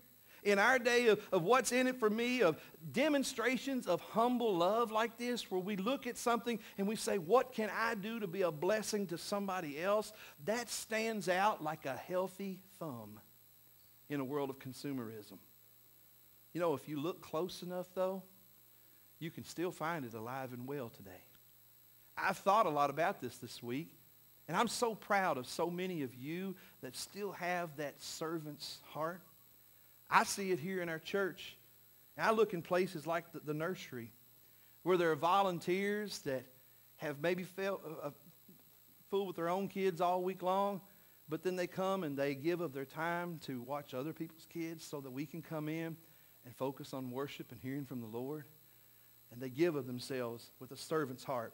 [SPEAKER 3] In our day of, of what's in it for me, of demonstrations of humble love like this, where we look at something and we say, what can I do to be a blessing to somebody else? That stands out like a healthy thumb in a world of consumerism. You know, if you look close enough, though, you can still find it alive and well today. I've thought a lot about this this week, and I'm so proud of so many of you that still have that servant's heart. I see it here in our church. And I look in places like the, the nursery where there are volunteers that have maybe felt uh, uh, a, a fool with their own kids all week long, but then they come and they give of their time to watch other people's kids so that we can come in and focus on worship and hearing from the Lord. And they give of themselves with a servant's heart.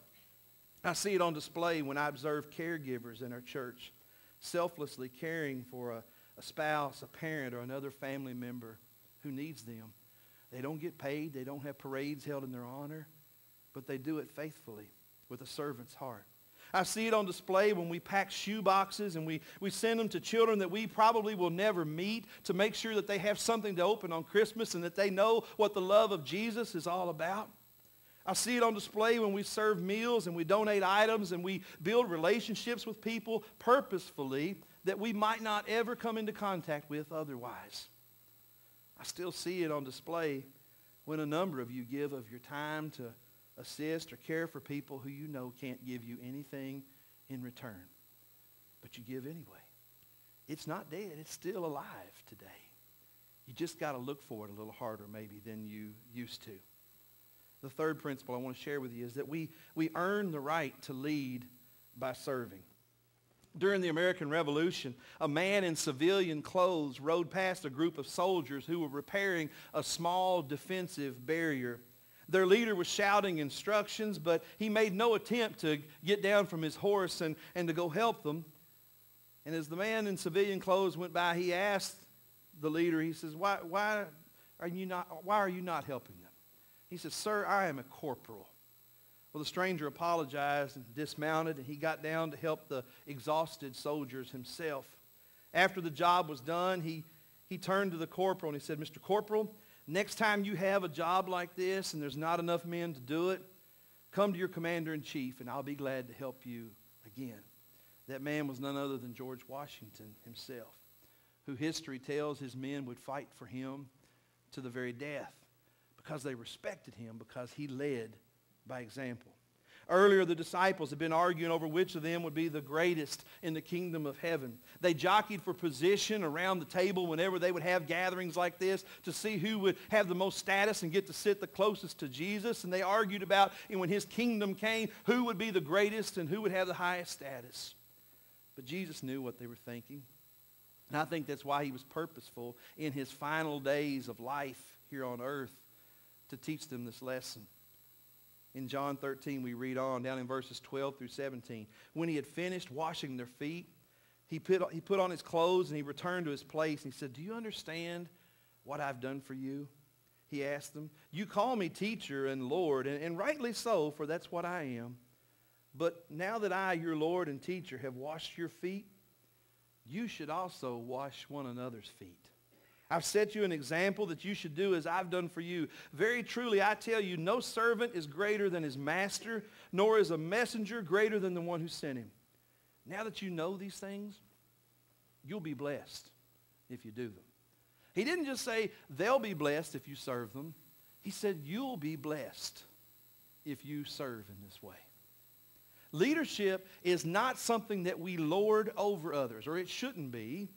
[SPEAKER 3] I see it on display when I observe caregivers in our church selflessly caring for a, a spouse, a parent, or another family member who needs them. They don't get paid. They don't have parades held in their honor, but they do it faithfully with a servant's heart. I see it on display when we pack shoe boxes and we, we send them to children that we probably will never meet to make sure that they have something to open on Christmas and that they know what the love of Jesus is all about. I see it on display when we serve meals and we donate items and we build relationships with people purposefully that we might not ever come into contact with otherwise. I still see it on display when a number of you give of your time to assist or care for people who you know can't give you anything in return. But you give anyway. It's not dead. It's still alive today. You just got to look for it a little harder maybe than you used to. The third principle I want to share with you is that we, we earn the right to lead by serving. During the American Revolution, a man in civilian clothes rode past a group of soldiers who were repairing a small defensive barrier. Their leader was shouting instructions, but he made no attempt to get down from his horse and, and to go help them. And as the man in civilian clothes went by, he asked the leader, he says, why, why, are, you not, why are you not helping them? He says, Sir, I am a corporal. Well, the stranger apologized and dismounted, and he got down to help the exhausted soldiers himself. After the job was done, he, he turned to the corporal and he said, Mr. Corporal, next time you have a job like this and there's not enough men to do it, come to your commander-in-chief, and I'll be glad to help you again. That man was none other than George Washington himself, who history tells his men would fight for him to the very death because they respected him because he led by example. Earlier, the disciples had been arguing over which of them would be the greatest in the kingdom of heaven. They jockeyed for position around the table whenever they would have gatherings like this to see who would have the most status and get to sit the closest to Jesus. And they argued about, and when his kingdom came, who would be the greatest and who would have the highest status. But Jesus knew what they were thinking. And I think that's why he was purposeful in his final days of life here on earth to teach them this lesson. In John 13, we read on down in verses 12 through 17. When he had finished washing their feet, he put, he put on his clothes and he returned to his place. And he said, do you understand what I've done for you? He asked them. You call me teacher and Lord, and, and rightly so, for that's what I am. But now that I, your Lord and teacher, have washed your feet, you should also wash one another's feet. I've set you an example that you should do as I've done for you. Very truly, I tell you, no servant is greater than his master, nor is a messenger greater than the one who sent him. Now that you know these things, you'll be blessed if you do them. He didn't just say they'll be blessed if you serve them. He said you'll be blessed if you serve in this way. Leadership is not something that we lord over others, or it shouldn't be.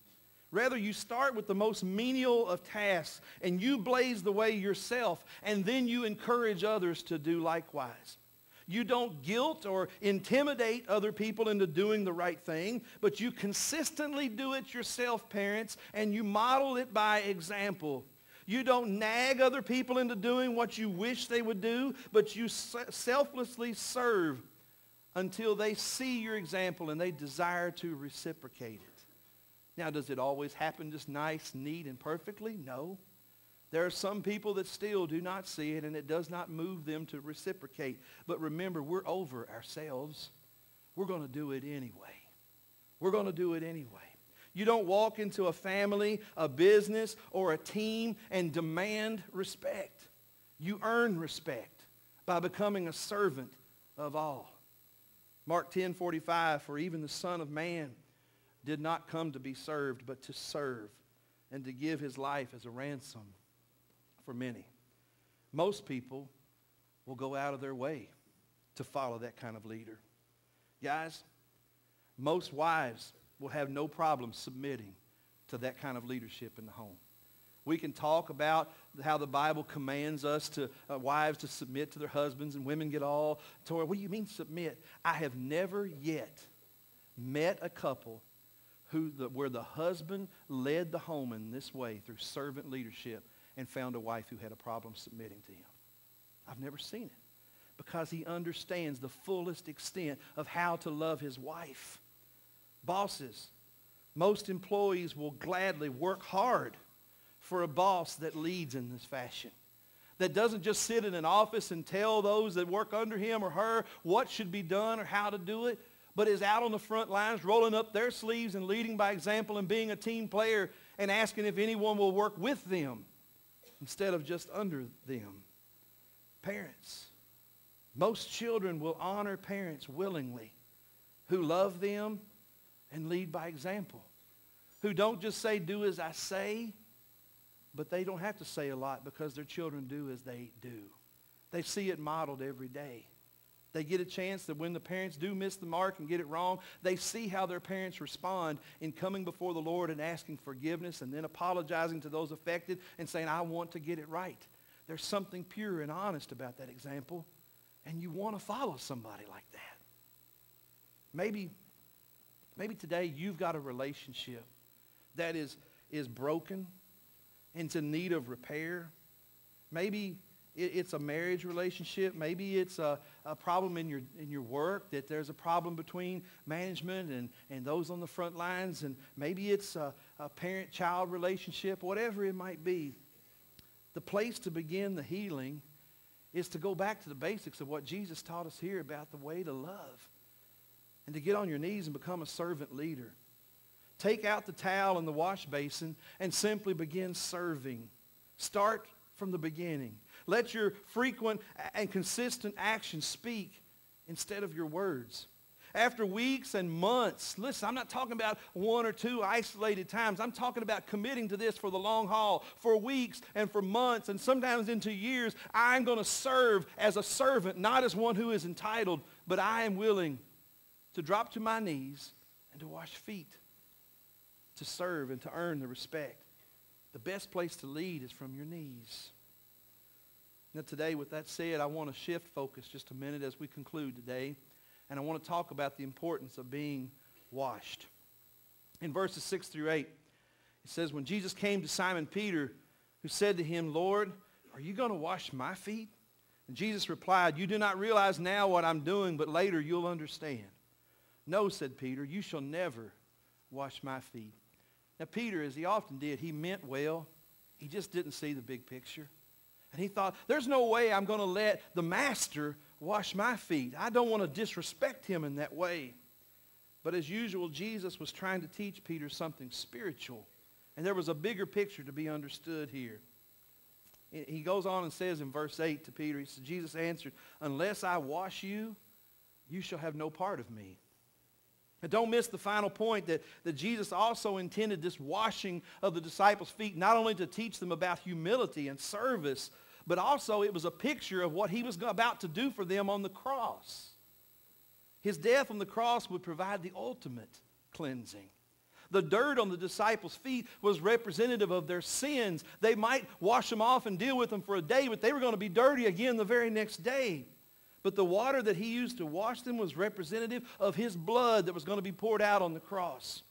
[SPEAKER 3] Rather, you start with the most menial of tasks and you blaze the way yourself, and then you encourage others to do likewise. You don't guilt or intimidate other people into doing the right thing, but you consistently do it yourself, parents, and you model it by example. You don't nag other people into doing what you wish they would do, but you selflessly serve until they see your example and they desire to reciprocate it. Now, does it always happen just nice, neat, and perfectly? No. There are some people that still do not see it, and it does not move them to reciprocate. But remember, we're over ourselves. We're going to do it anyway. We're going to do it anyway. You don't walk into a family, a business, or a team and demand respect. You earn respect by becoming a servant of all. Mark 10, 45, for even the Son of Man did not come to be served, but to serve and to give his life as a ransom for many. Most people will go out of their way to follow that kind of leader. Guys, most wives will have no problem submitting to that kind of leadership in the home. We can talk about how the Bible commands us to uh, wives to submit to their husbands and women get all tore. What do you mean submit? I have never yet met a couple who the, where the husband led the home in this way through servant leadership and found a wife who had a problem submitting to him. I've never seen it because he understands the fullest extent of how to love his wife. Bosses, most employees will gladly work hard for a boss that leads in this fashion. That doesn't just sit in an office and tell those that work under him or her what should be done or how to do it, but is out on the front lines rolling up their sleeves and leading by example and being a team player and asking if anyone will work with them instead of just under them. Parents. Most children will honor parents willingly who love them and lead by example. Who don't just say, do as I say, but they don't have to say a lot because their children do as they do. They see it modeled every day. They get a chance that when the parents do miss the mark and get it wrong, they see how their parents respond in coming before the Lord and asking forgiveness and then apologizing to those affected and saying, I want to get it right. There's something pure and honest about that example, and you want to follow somebody like that. Maybe, maybe today you've got a relationship that is, is broken into need of repair. Maybe it's a marriage relationship. Maybe it's a, a, problem in your, in your work, that there's a problem between management and, and those on the front lines. And maybe it's a, a parent-child relationship, whatever it might be. The place to begin the healing is to go back to the basics of what Jesus taught us here about the way to love and to get on your knees and become a servant leader. Take out the towel and the wash basin and simply begin serving. Start from the beginning. Let your frequent and consistent actions speak instead of your words. After weeks and months, listen, I'm not talking about one or two isolated times. I'm talking about committing to this for the long haul, for weeks and for months and sometimes into years. I'm going to serve as a servant, not as one who is entitled, but I am willing to drop to my knees and to wash feet, to serve and to earn the respect. The best place to lead is from your knees. Now today, with that said, I want to shift focus just a minute as we conclude today. And I want to talk about the importance of being washed. In verses 6 through 8, It says, when Jesus came to Simon Peter, who said to him, Lord, are you going to wash my feet? And Jesus replied, You do not realize now what I'm doing, but later you'll understand. No, said Peter, you shall never wash my feet. Now, Peter, as he often did, he meant well. He just didn't see the big picture. And he thought, there's no way I'm going to let the master wash my feet. I don't want to disrespect him in that way. But as usual, Jesus was trying to teach Peter something spiritual. And there was a bigger picture to be understood here. He goes on and says in verse 8 to Peter, he says, Jesus answered, unless I wash you, you shall have no part of me. And don't miss the final point that, that Jesus also intended this washing of the disciples' feet not only to teach them about humility and service, but also it was a picture of what he was about to do for them on the cross. His death on the cross would provide the ultimate cleansing. The dirt on the disciples' feet was representative of their sins. They might wash them off and deal with them for a day, but they were going to be dirty again the very next day. But the water that he used to wash them was representative of his blood that was going to be poured out on the cross.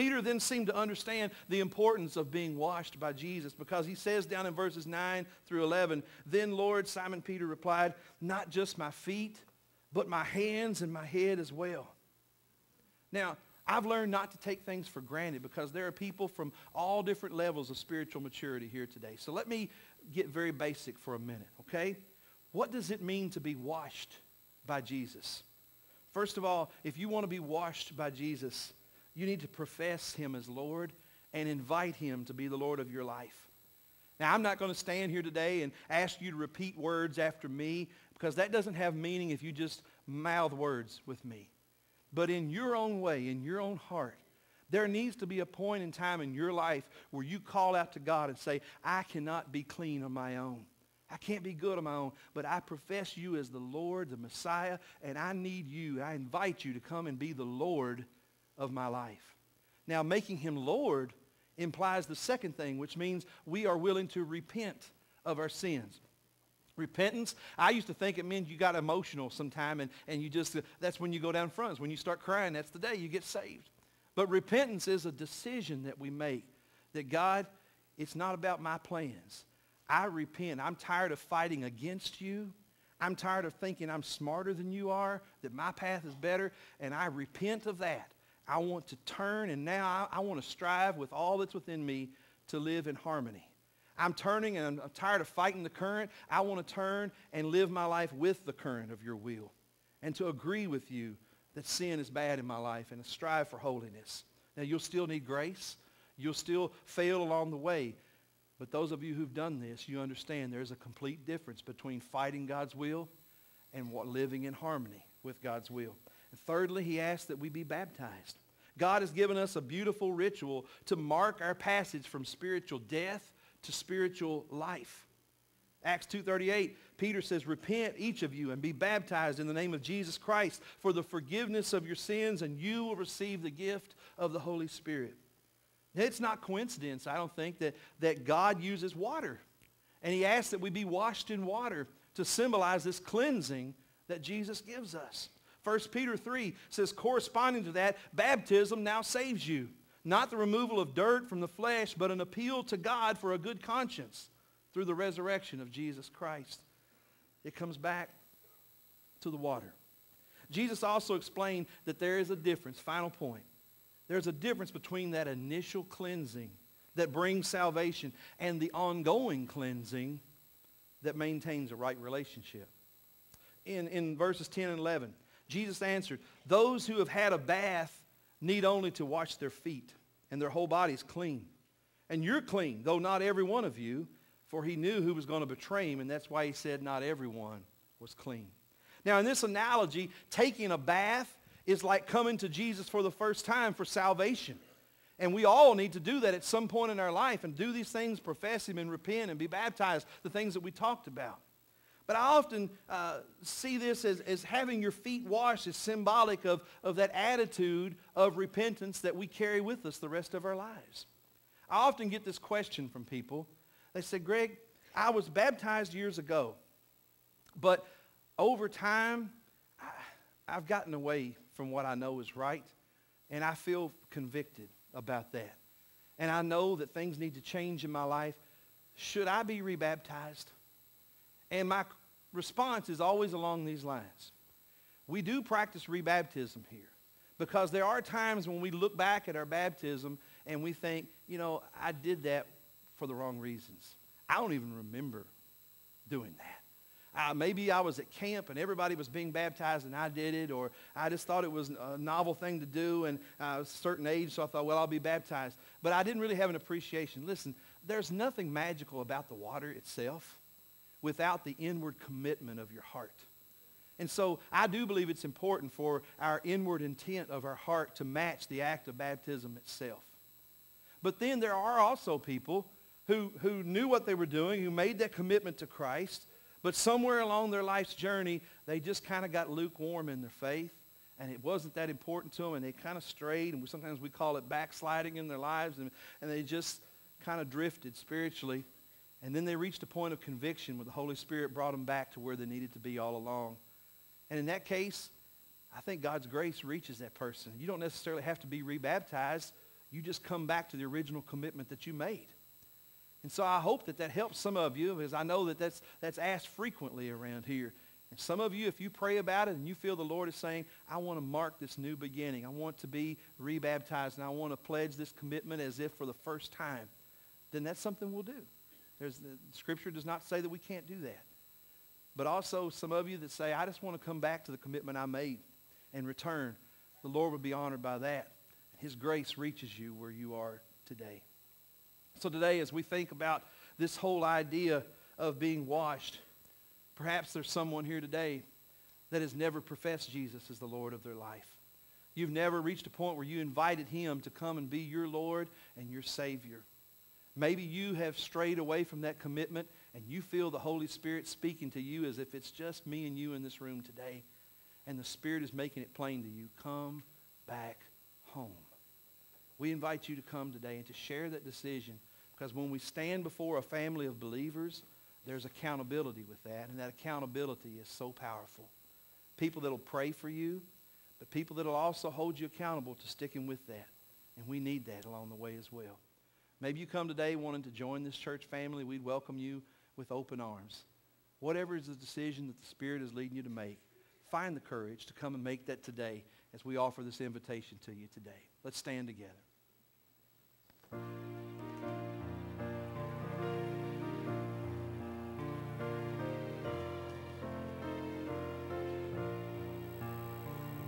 [SPEAKER 3] Peter then seemed to understand the importance of being washed by Jesus because he says down in verses 9 through 11, Then Lord, Simon Peter replied, Not just my feet, but my hands and my head as well. Now, I've learned not to take things for granted because there are people from all different levels of spiritual maturity here today. So let me get very basic for a minute, okay? What does it mean to be washed by Jesus? First of all, if you want to be washed by Jesus, you need to profess him as Lord and invite him to be the Lord of your life. Now, I'm not going to stand here today and ask you to repeat words after me because that doesn't have meaning if you just mouth words with me. But in your own way, in your own heart, there needs to be a point in time in your life where you call out to God and say, I cannot be clean on my own. I can't be good on my own, but I profess you as the Lord, the Messiah, and I need you. I invite you to come and be the Lord of my life. Now, making him Lord implies the second thing, which means we are willing to repent of our sins. Repentance, I used to think it meant you got emotional sometime and, and you just, that's when you go down front. When you start crying, that's the day you get saved. But repentance is a decision that we make that God, it's not about my plans. I repent. I'm tired of fighting against you. I'm tired of thinking I'm smarter than you are, that my path is better, and I repent of that. I want to turn, and now I, I want to strive with all that's within me to live in harmony. I'm turning and I'm tired of fighting the current. I want to turn and live my life with the current of your will and to agree with you that sin is bad in my life and to strive for holiness. Now, you'll still need grace. You'll still fail along the way. But those of you who've done this, you understand there's a complete difference between fighting God's will and living in harmony with God's will. And thirdly, he asks that we be baptized. God has given us a beautiful ritual to mark our passage from spiritual death to spiritual life. Acts 2.38, Peter says, Repent, each of you, and be baptized in the name of Jesus Christ for the forgiveness of your sins, and you will receive the gift of the Holy Spirit. It's not coincidence, I don't think, that, that God uses water. And he asks that we be washed in water to symbolize this cleansing that Jesus gives us. 1 Peter 3 says, corresponding to that, baptism now saves you. Not the removal of dirt from the flesh, but an appeal to God for a good conscience through the resurrection of Jesus Christ. It comes back to the water. Jesus also explained that there is a difference, final point. There's a difference between that initial cleansing that brings salvation and the ongoing cleansing that maintains a right relationship. In, in verses 10 and 11, Jesus answered, those who have had a bath need only to wash their feet, and their whole bodies clean. And you're clean, though not every one of you, for he knew who was going to betray him, and that's why he said not everyone was clean. Now, in this analogy, taking a bath is like coming to Jesus for the first time for salvation. And we all need to do that at some point in our life and do these things, profess him and repent and be baptized, the things that we talked about. But I often uh, see this as, as having your feet washed is symbolic of, of that attitude of repentance that we carry with us the rest of our lives. I often get this question from people. They say, Greg, I was baptized years ago, but over time, I, I've gotten away from what I know is right, and I feel convicted about that. and I know that things need to change in my life, should I be rebaptized? And my response is always along these lines. We do practice rebaptism here because there are times when we look back at our baptism and we think, you know, I did that for the wrong reasons. I don't even remember doing that. Uh, maybe I was at camp and everybody was being baptized and I did it, or I just thought it was a novel thing to do and a certain age, so I thought, well, I'll be baptized. But I didn't really have an appreciation. Listen, there's nothing magical about the water itself without the inward commitment of your heart. And so I do believe it's important for our inward intent of our heart to match the act of baptism itself. But then there are also people who, who knew what they were doing, who made that commitment to Christ, but somewhere along their life's journey, they just kind of got lukewarm in their faith, and it wasn't that important to them, and they kind of strayed, and sometimes we call it backsliding in their lives, and, and they just kind of drifted spiritually. And then they reached a point of conviction where the Holy Spirit brought them back to where they needed to be all along. And in that case, I think God's grace reaches that person. You don't necessarily have to be rebaptized. You just come back to the original commitment that you made. And so I hope that that helps some of you because I know that that's, that's asked frequently around here. And some of you, if you pray about it and you feel the Lord is saying, I want to mark this new beginning. I want to be rebaptized and I want to pledge this commitment as if for the first time, then that's something we'll do. There's, the scripture does not say that we can't do that. But also some of you that say, I just want to come back to the commitment I made and return. The Lord would be honored by that. His grace reaches you where you are today. So today, as we think about this whole idea of being washed, perhaps there's someone here today that has never professed Jesus as the Lord of their life. You've never reached a point where you invited him to come and be your Lord and your Savior. Maybe you have strayed away from that commitment and you feel the Holy Spirit speaking to you as if it's just me and you in this room today. And the Spirit is making it plain to you. Come back home. We invite you to come today and to share that decision because when we stand before a family of believers, there's accountability with that, and that accountability is so powerful. People that will pray for you, but people that will also hold you accountable to sticking with that. And we need that along the way as well. Maybe you come today wanting to join this church family. We'd welcome you with open arms. Whatever is the decision that the Spirit is leading you to make, find the courage to come and make that today as we offer this invitation to you today. Let's stand together.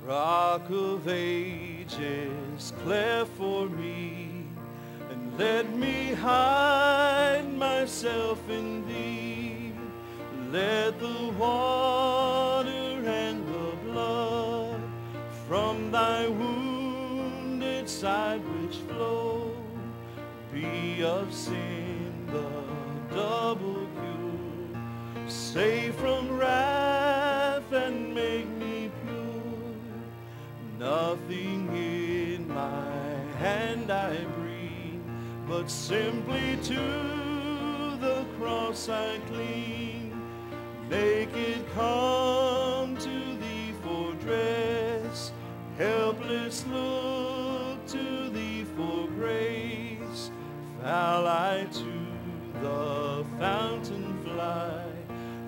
[SPEAKER 3] Rock of ages, cleft for me, let me hide myself in thee. Let the water and the blood from thy wounded side which flow be of sin the double cure. Save from wrath and make me pure. Nothing in my hand I bring, but simply to the cross I cling. Naked come to thee for dress, helpless look to thee for grace. Foul I to the fountain fly,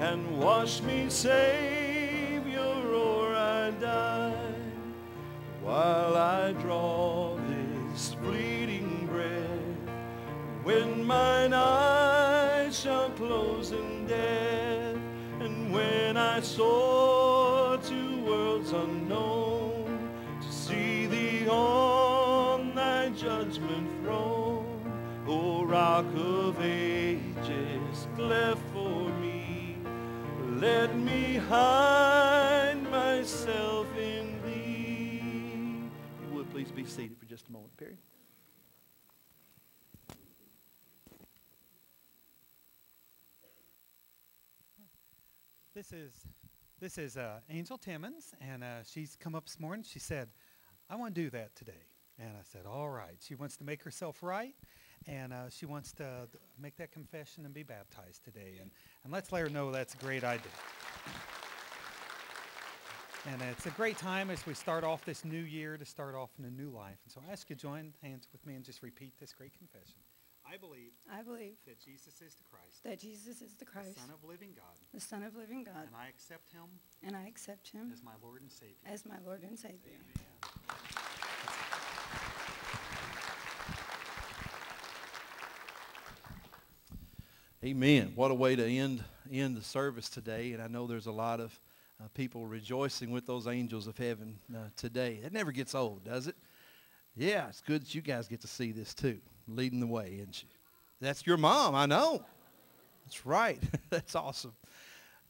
[SPEAKER 3] and wash me, Savior, or I die. While I draw mine eyes shall close in death, and when I soar to worlds unknown, to see thee on thy judgment throne, O rock of ages, cleft for me, let me hide myself in thee. You would please be seated for just a moment, Perry.
[SPEAKER 2] This is this is uh, Angel Timmons, and uh, she's come up this morning. She said, "I want to do that today," and I said, "All right." She wants to make herself right, and uh, she wants to make that confession and be baptized today. And and let's let her know that's a great idea. And it's a great time as we start off this new year to start off in a new life. And so I ask you to join hands with me and just repeat this great confession. I believe
[SPEAKER 9] I believe
[SPEAKER 2] that Jesus is the Christ,
[SPEAKER 9] that Jesus is the Christ, the
[SPEAKER 2] Son of living God,
[SPEAKER 9] the Son of living God,
[SPEAKER 2] and I accept him
[SPEAKER 9] and I accept him
[SPEAKER 2] as my Lord and Savior.
[SPEAKER 9] as my Lord and Savior.
[SPEAKER 3] Amen. What a way to end end the service today. And I know there's a lot of uh, people rejoicing with those angels of heaven uh, today. It never gets old, does it? Yeah, it's good that you guys get to see this too, leading the way, isn't she? That's your mom, I know. That's right. <laughs> That's awesome.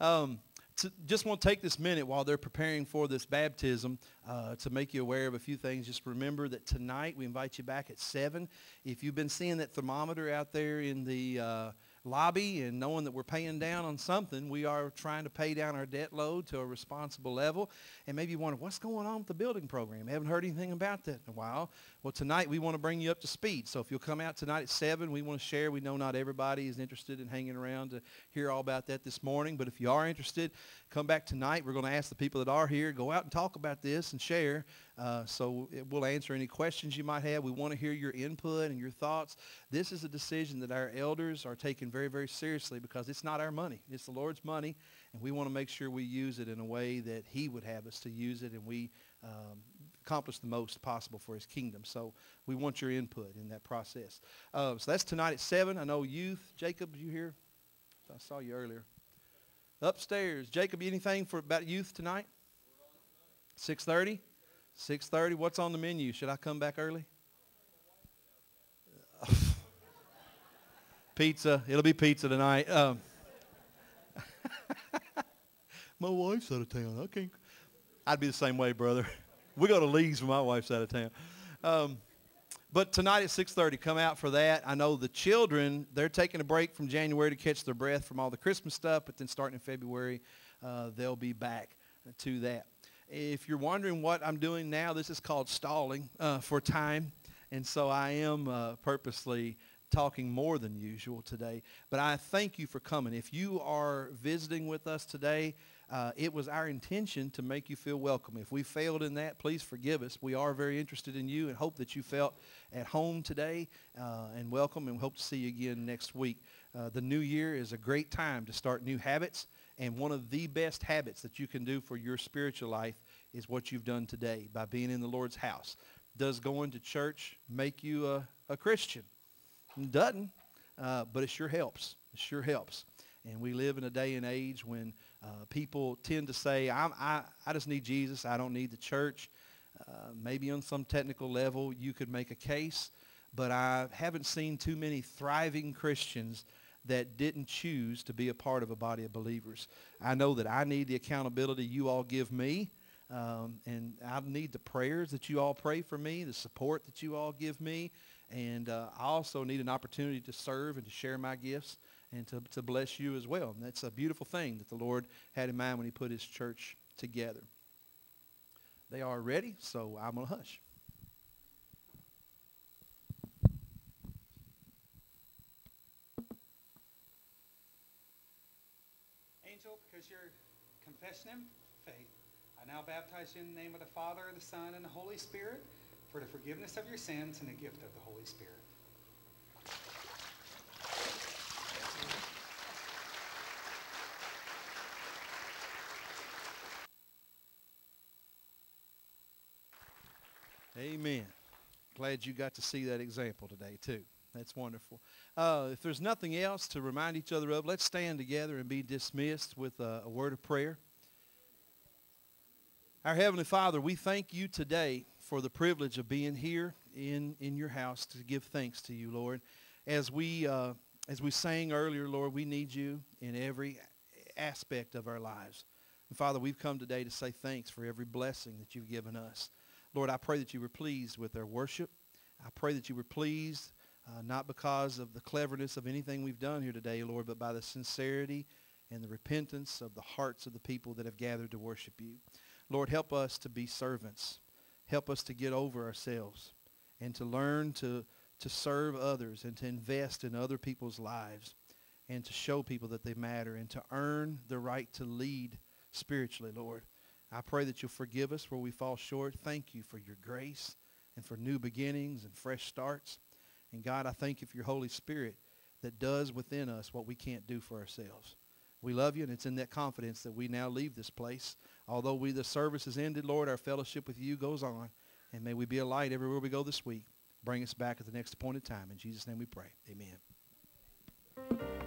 [SPEAKER 3] Um, to, just want to take this minute while they're preparing for this baptism uh, to make you aware of a few things. Just remember that tonight we invite you back at 7. If you've been seeing that thermometer out there in the uh, lobby and knowing that we're paying down on something, we are trying to pay down our debt load to a responsible level. And maybe you wonder, what's going on with the building program? haven't heard anything about that in a while. Well, tonight we want to bring you up to speed. So if you'll come out tonight at 7, we want to share. We know not everybody is interested in hanging around to hear all about that this morning. But if you are interested, come back tonight. We're going to ask the people that are here, go out and talk about this and share. Uh, so we'll answer any questions you might have. We want to hear your input and your thoughts. This is a decision that our elders are taking very, very seriously because it's not our money. It's the Lord's money, and we want to make sure we use it in a way that he would have us to use it, and we um, accomplish the most possible for his kingdom. So we want your input in that process. Uh, so that's tonight at 7. I know youth. Jacob, you here? I saw you earlier. Upstairs. Jacob, anything for about youth tonight? 6.30? 6.30. What's on the menu? Should I come back early? <laughs> pizza. It'll be pizza tonight. Um, <laughs> my wife's out of town. I can't. I'd be the same way, brother. <laughs> We go to Lee's when my wife's out of town. Um, but tonight at 6.30, come out for that. I know the children, they're taking a break from January to catch their breath from all the Christmas stuff, but then starting in February, uh, they'll be back to that. If you're wondering what I'm doing now, this is called stalling uh, for time. And so I am uh, purposely talking more than usual today. But I thank you for coming. If you are visiting with us today, uh, it was our intention to make you feel welcome. If we failed in that, please forgive us. We are very interested in you and hope that you felt at home today uh, and welcome and hope to see you again next week. Uh, the new year is a great time to start new habits. And one of the best habits that you can do for your spiritual life is what you've done today by being in the Lord's house. Does going to church make you a, a Christian? It doesn't, uh, but it sure helps. It sure helps. And we live in a day and age when uh, people tend to say, I, I just need Jesus. I don't need the church. Uh, maybe on some technical level you could make a case, but I haven't seen too many thriving Christians that didn't choose to be a part of a body of believers. I know that I need the accountability you all give me, um, and I need the prayers that you all pray for me, the support that you all give me, and uh, I also need an opportunity to serve and to share my gifts and to, to bless you as well. And that's a beautiful thing that the Lord had in mind when he put his church together. They are ready, so I'm going to hush.
[SPEAKER 2] Angel, because you're confessing faith, I now baptize you in the name of the Father, the Son, and the Holy Spirit for the forgiveness of your sins and the gift of the Holy Spirit.
[SPEAKER 3] Amen. Glad you got to see that example today, too. That's wonderful. Uh, if there's nothing else to remind each other of, let's stand together and be dismissed with a, a word of prayer. Our Heavenly Father, we thank you today for the privilege of being here in, in your house to give thanks to you, Lord. As we, uh, as we sang earlier, Lord, we need you in every aspect of our lives. And Father, we've come today to say thanks for every blessing that you've given us. Lord, I pray that you were pleased with our worship. I pray that you were pleased uh, not because of the cleverness of anything we've done here today, Lord, but by the sincerity and the repentance of the hearts of the people that have gathered to worship you. Lord, help us to be servants. Help us to get over ourselves and to learn to, to serve others and to invest in other people's lives and to show people that they matter and to earn the right to lead spiritually, Lord. I pray that you'll forgive us where we fall short. Thank you for your grace and for new beginnings and fresh starts. And God, I thank you for your Holy Spirit that does within us what we can't do for ourselves. We love you, and it's in that confidence that we now leave this place. Although we the service is ended, Lord, our fellowship with you goes on. And may we be a light everywhere we go this week. Bring us back at the next appointed time. In Jesus' name we pray. Amen.